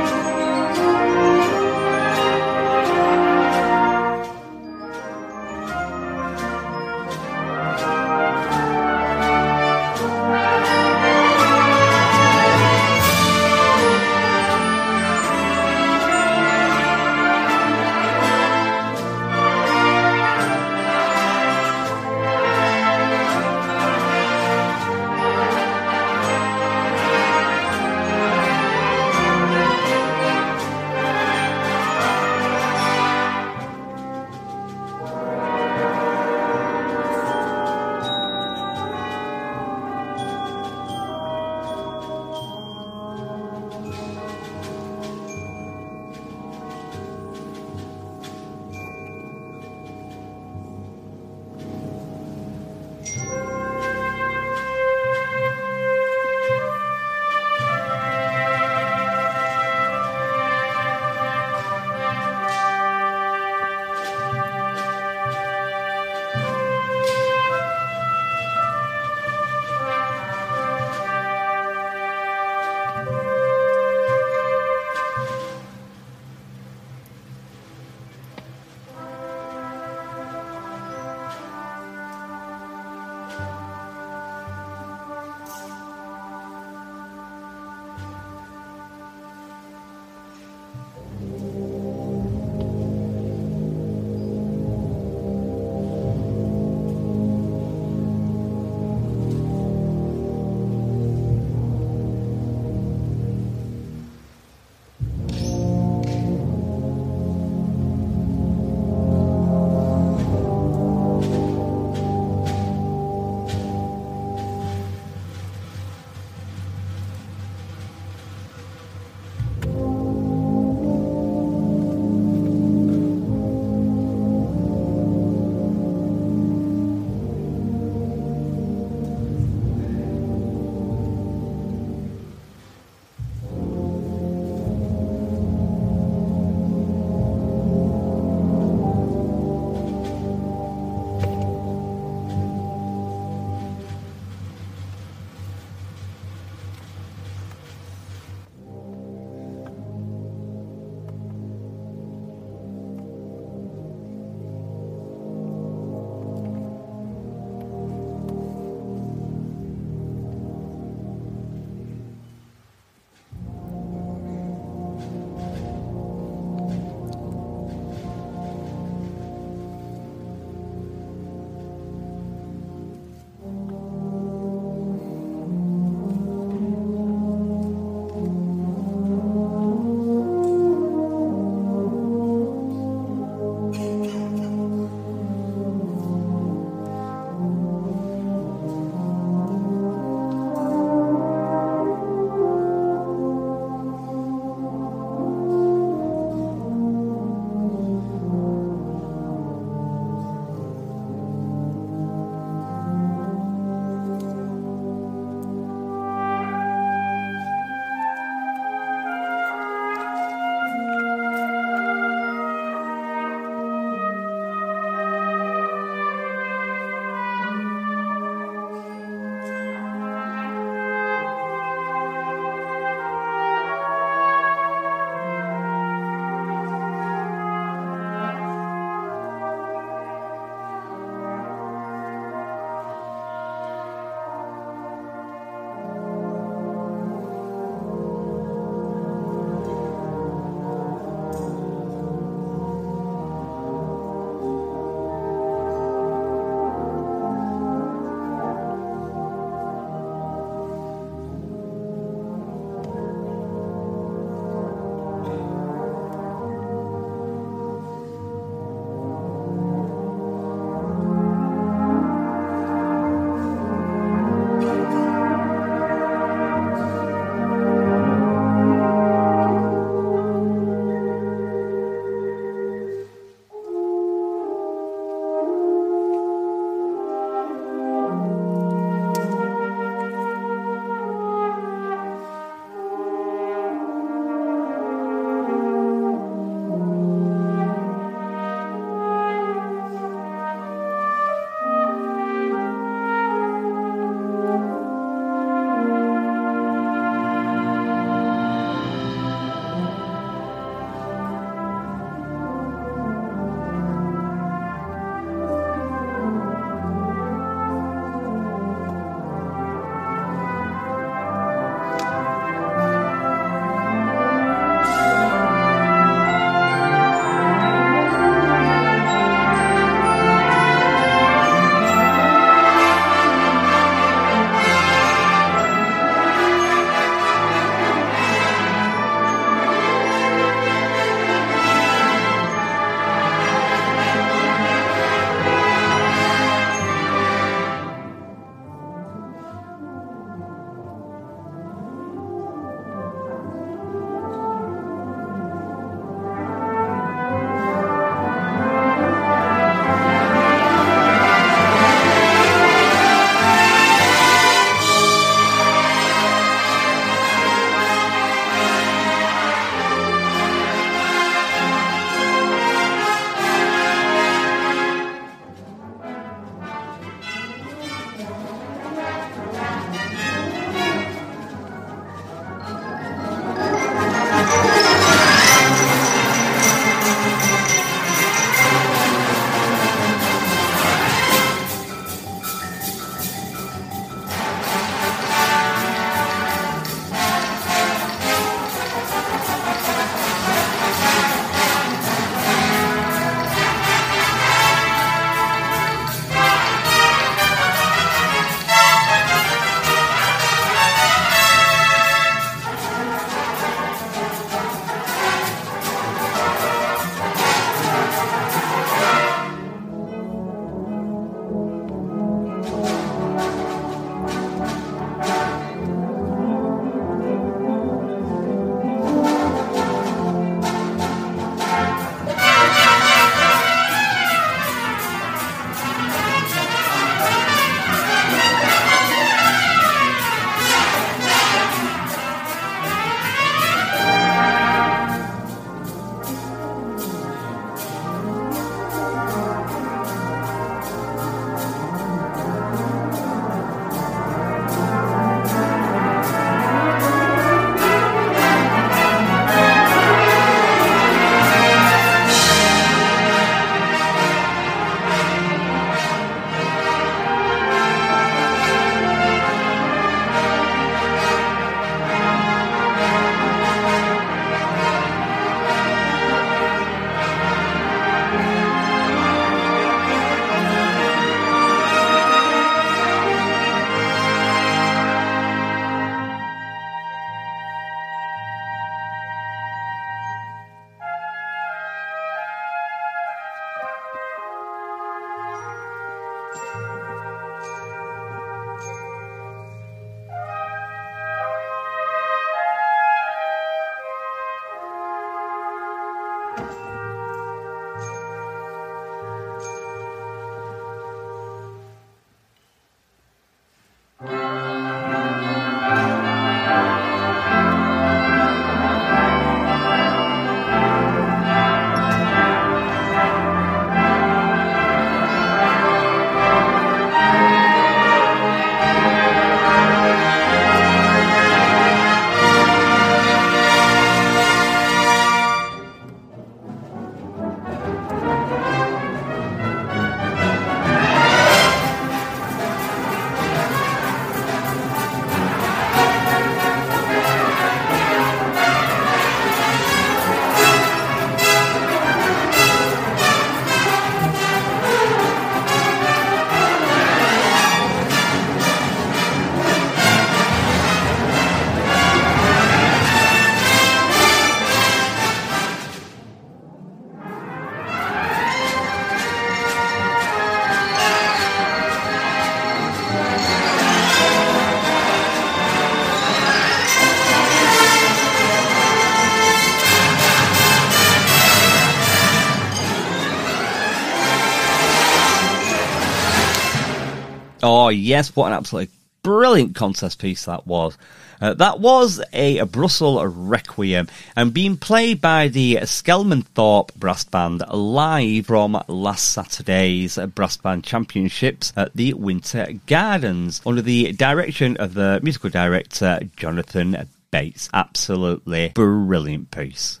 Oh, yes, what an absolutely brilliant contest piece that was. Uh, that was a, a Brussels Requiem and being played by the Skelmanthorpe Brass Band live from last Saturday's Brass Band Championships at the Winter Gardens under the direction of the musical director Jonathan Bates. Absolutely brilliant piece.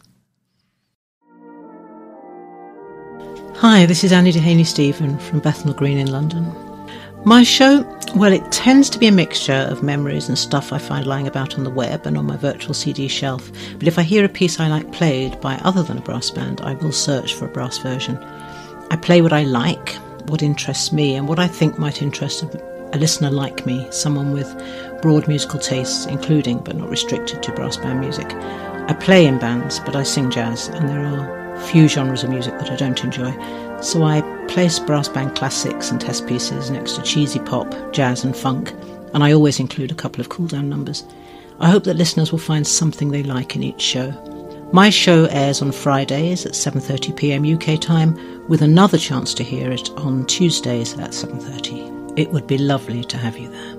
Hi, this is Annie Dehaney Stephen from Bethnal Green in London. My show, well, it tends to be a mixture of memories and stuff I find lying about on the web and on my virtual CD shelf. But if I hear a piece I like played by other than a brass band, I will search for a brass version. I play what I like, what interests me, and what I think might interest a, listener like me, someone with broad musical tastes, including but not restricted to brass band music. I play in bands, but I sing jazz, and there are few genres of music that I don't enjoy. So I place brass band classics and test pieces next to cheesy pop, jazz, and funk, and I always include a couple of cool down numbers. I hope that listeners will find something they like in each show. My show airs on Fridays at 7:30 p.m. UK time with another chance to hear it on Tuesdays at 7:30. It would be lovely to have you there.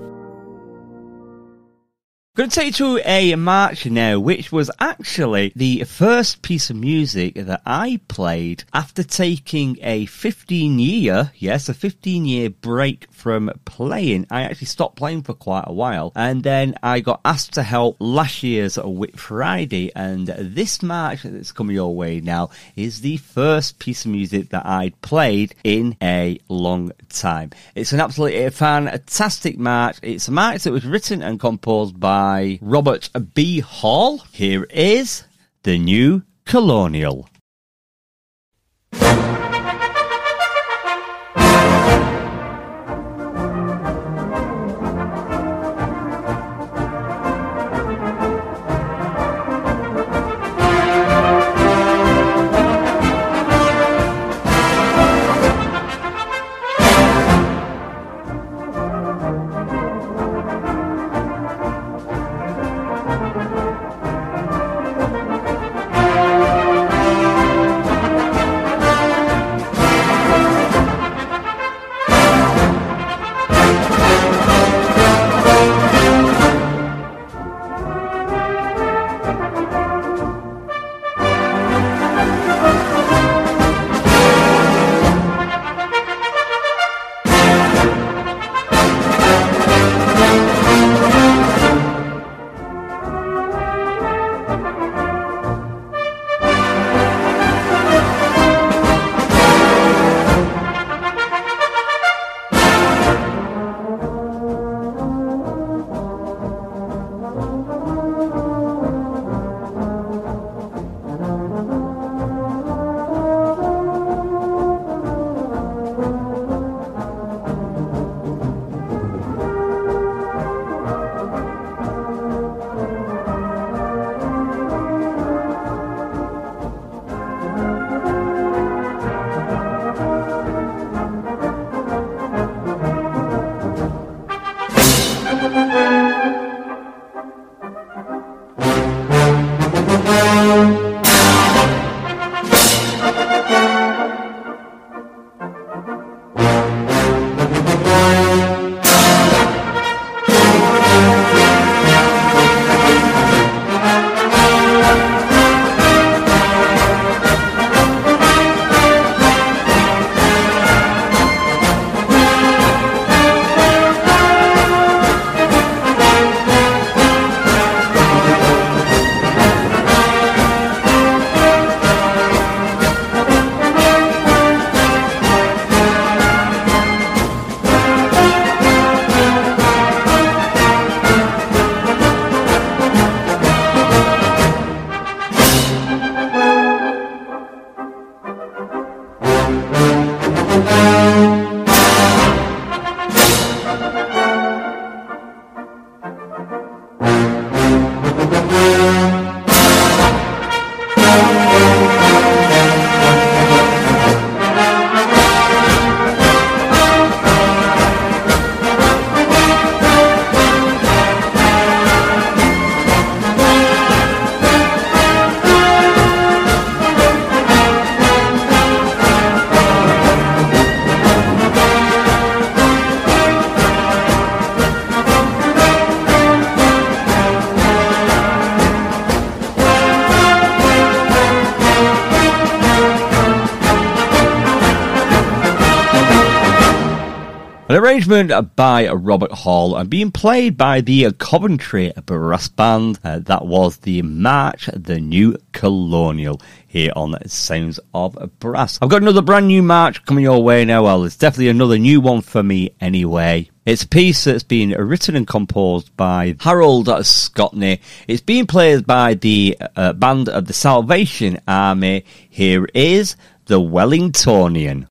Going to take you to a march now, which was actually the first piece of music that I played after taking a 15 year, yes, a 15 year break from playing. I actually stopped playing for quite a while, and then I got asked to help last year's Whit Friday, and this march that's coming your way now is the first piece of music that I'd played in a long time. It's an absolutely fantastic march. It's a march that was written and composed by by Robert B. Hall. Here is The New Colonial. Arrangement by Robert Hall and being played by the Coventry Brass Band. Uh, that was the March, the New Colonial here on Sounds of Brass. I've got another brand new march coming your way now. Well, it's definitely another new one for me anyway. It's a piece that's been written and composed by Harold Scotney. It's being played by the uh, band of the Salvation Army. Here is the Wellingtonian.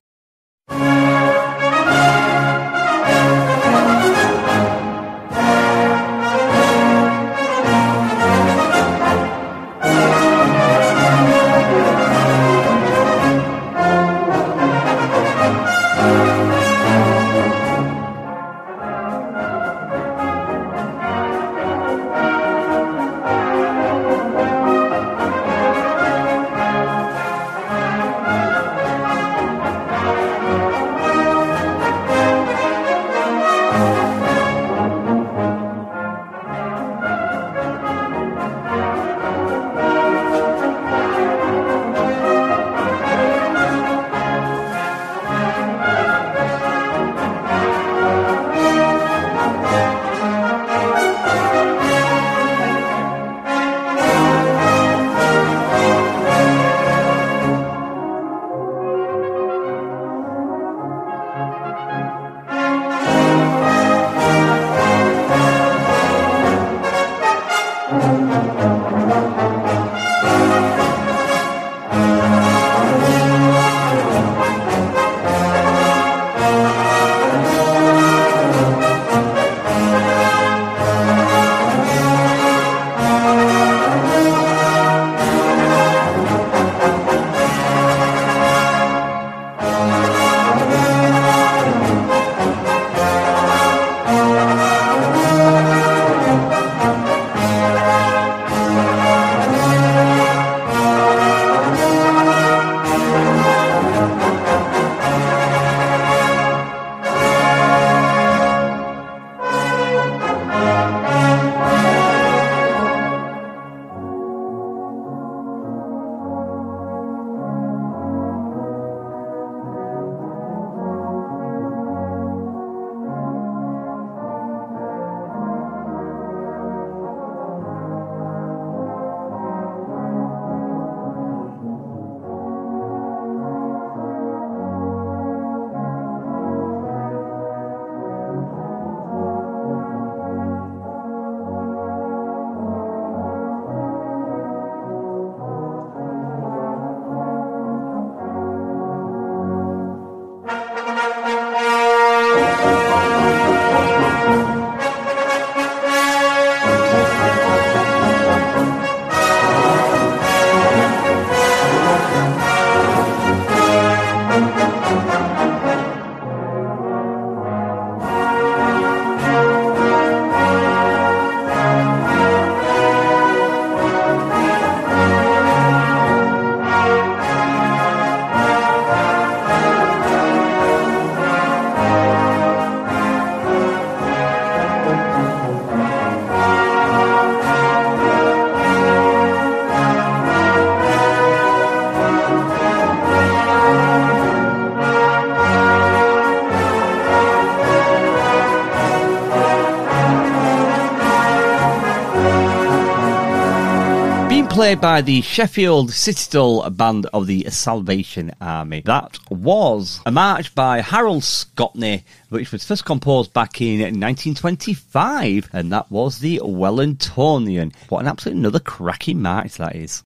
Played by the Sheffield Citadel Band of the Salvation Army. That was a march by Harold Scotney, which was first composed back in 1925, and that was the Wellingtonian. What an absolute another cracking march that is.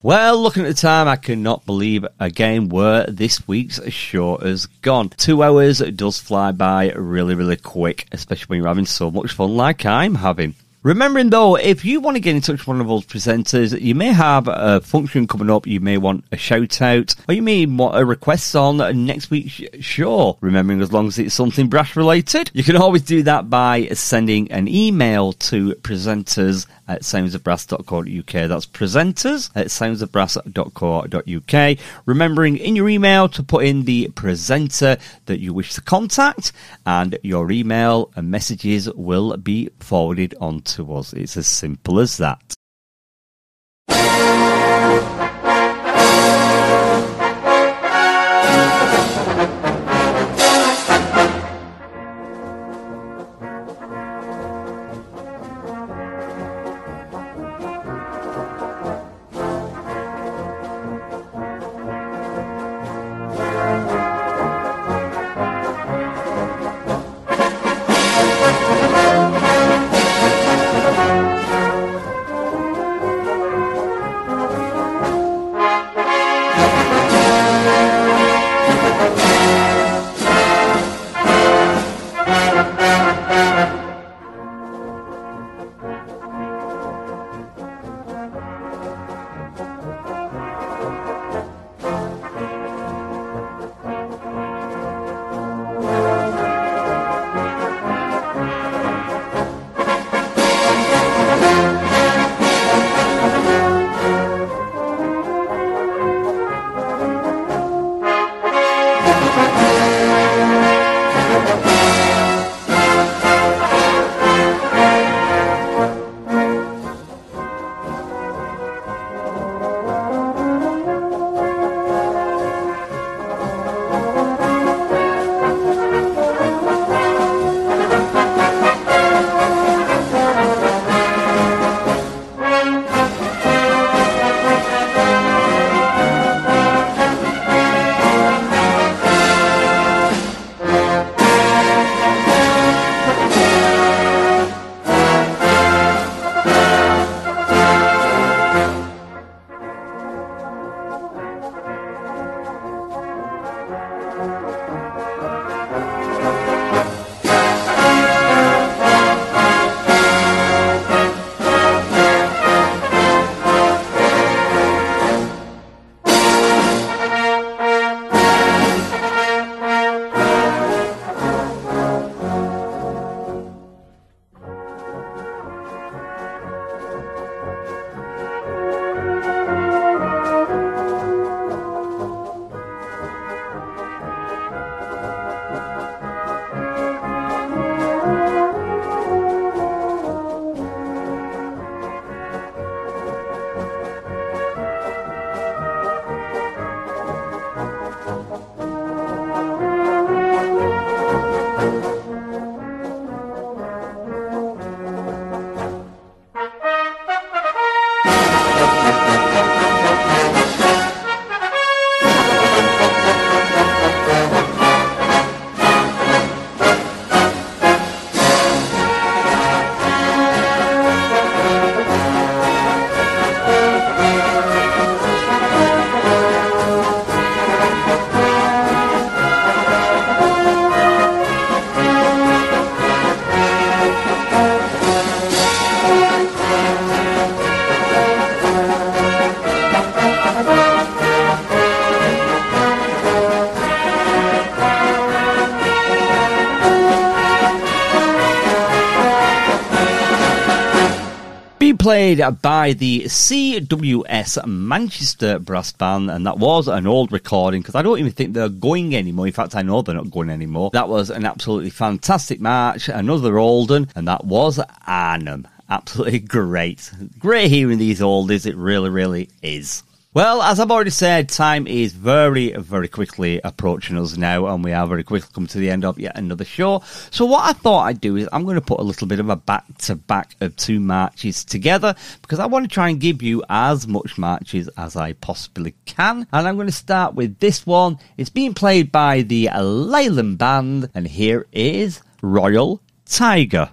Well, looking at the time, I cannot believe again where this week's show has gone. Two hours does fly by really, really quick, especially when you're having so much fun like I'm having. Remembering though, if you want to get in touch with one of those presenters, you may have a function coming up, you may want a shout out, or you may want a request on next week's show. Remembering as long as it's something brass related, you can always do that by sending an email to presenters at soundsofbrass.co.uk. That's presenters at soundsofbrass.co.uk. Remembering in your email to put in the presenter that you wish to contact, and your email and messages will be forwarded on to us. It's as simple as that. Played by the CWS Manchester Brass Band, and that was an old recording because I don't even think they're going anymore. In fact, I know they're not going anymore. That was an absolutely fantastic march, another Olden, and that was Arnhem. Absolutely great. Great hearing these oldies, it really, really is. Well, as I've already said, time is very, very quickly approaching us now, and we are very quickly come to the end of yet another show. So, what I thought I'd do is I'm going to put a little bit of a back to back of two marches together because I want to try and give you as much marches as I possibly can. And I'm going to start with this one. It's being played by the Leyland Band, and here is Royal Tiger.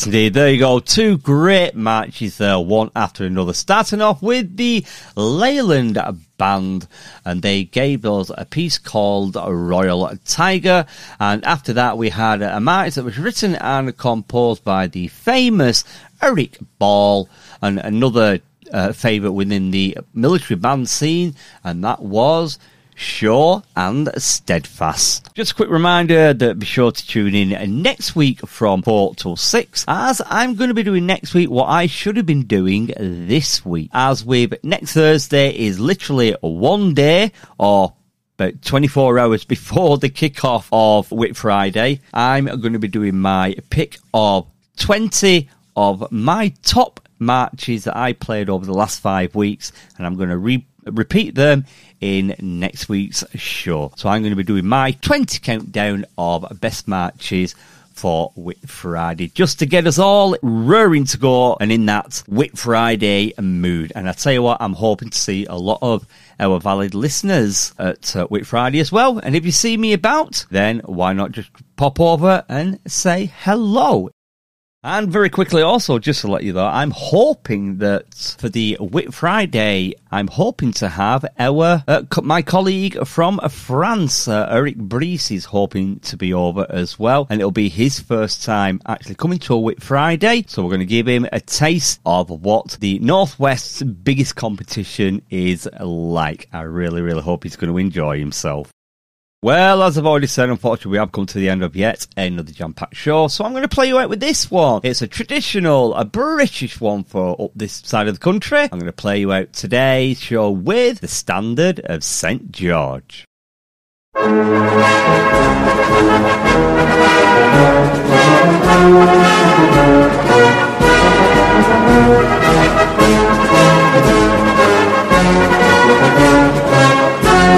Yes, indeed. There you go. Two great matches there, one after another. Starting off with the Leyland band, and they gave us a piece called Royal Tiger. And after that, we had a match that was written and composed by the famous Eric Ball, and another uh, favourite within the military band scene, and that was Sure and Steadfast. Just a quick reminder that be sure to tune in next week from 4 till 6, as I'm going to be doing next week what I should have been doing this week. As with next Thursday is literally one day or about 24 hours before the kickoff of Whit Friday, I'm going to be doing my pick of 20 of my top matches that I played over the last five weeks, and I'm going to re- repeat them in next week's show. So I'm going to be doing my 20 countdown of best matches for Whit Friday, just to get us all roaring to go and in that Whit Friday mood. And I tell you what, I'm hoping to see a lot of our valid listeners at uh, Whit Friday as well. And if you see me about, then why not just pop over and say hello? And very quickly, also, just to let you know, I'm hoping that for the Whit Friday, I'm hoping to have our, uh, my colleague from France, uh, Eric Brice, is hoping to be over as well. And it'll be his first time actually coming to a Whit Friday. So we're going to give him a taste of what the Northwest's biggest competition is like. I really, really hope he's going to enjoy himself. Well, as I've already said, unfortunately, we have come to the end of yet another jam-packed show, so I'm going to play you out with this one. It's a traditional, a British one for up this side of the country. I'm going to play you out today's show with the standard of St. George.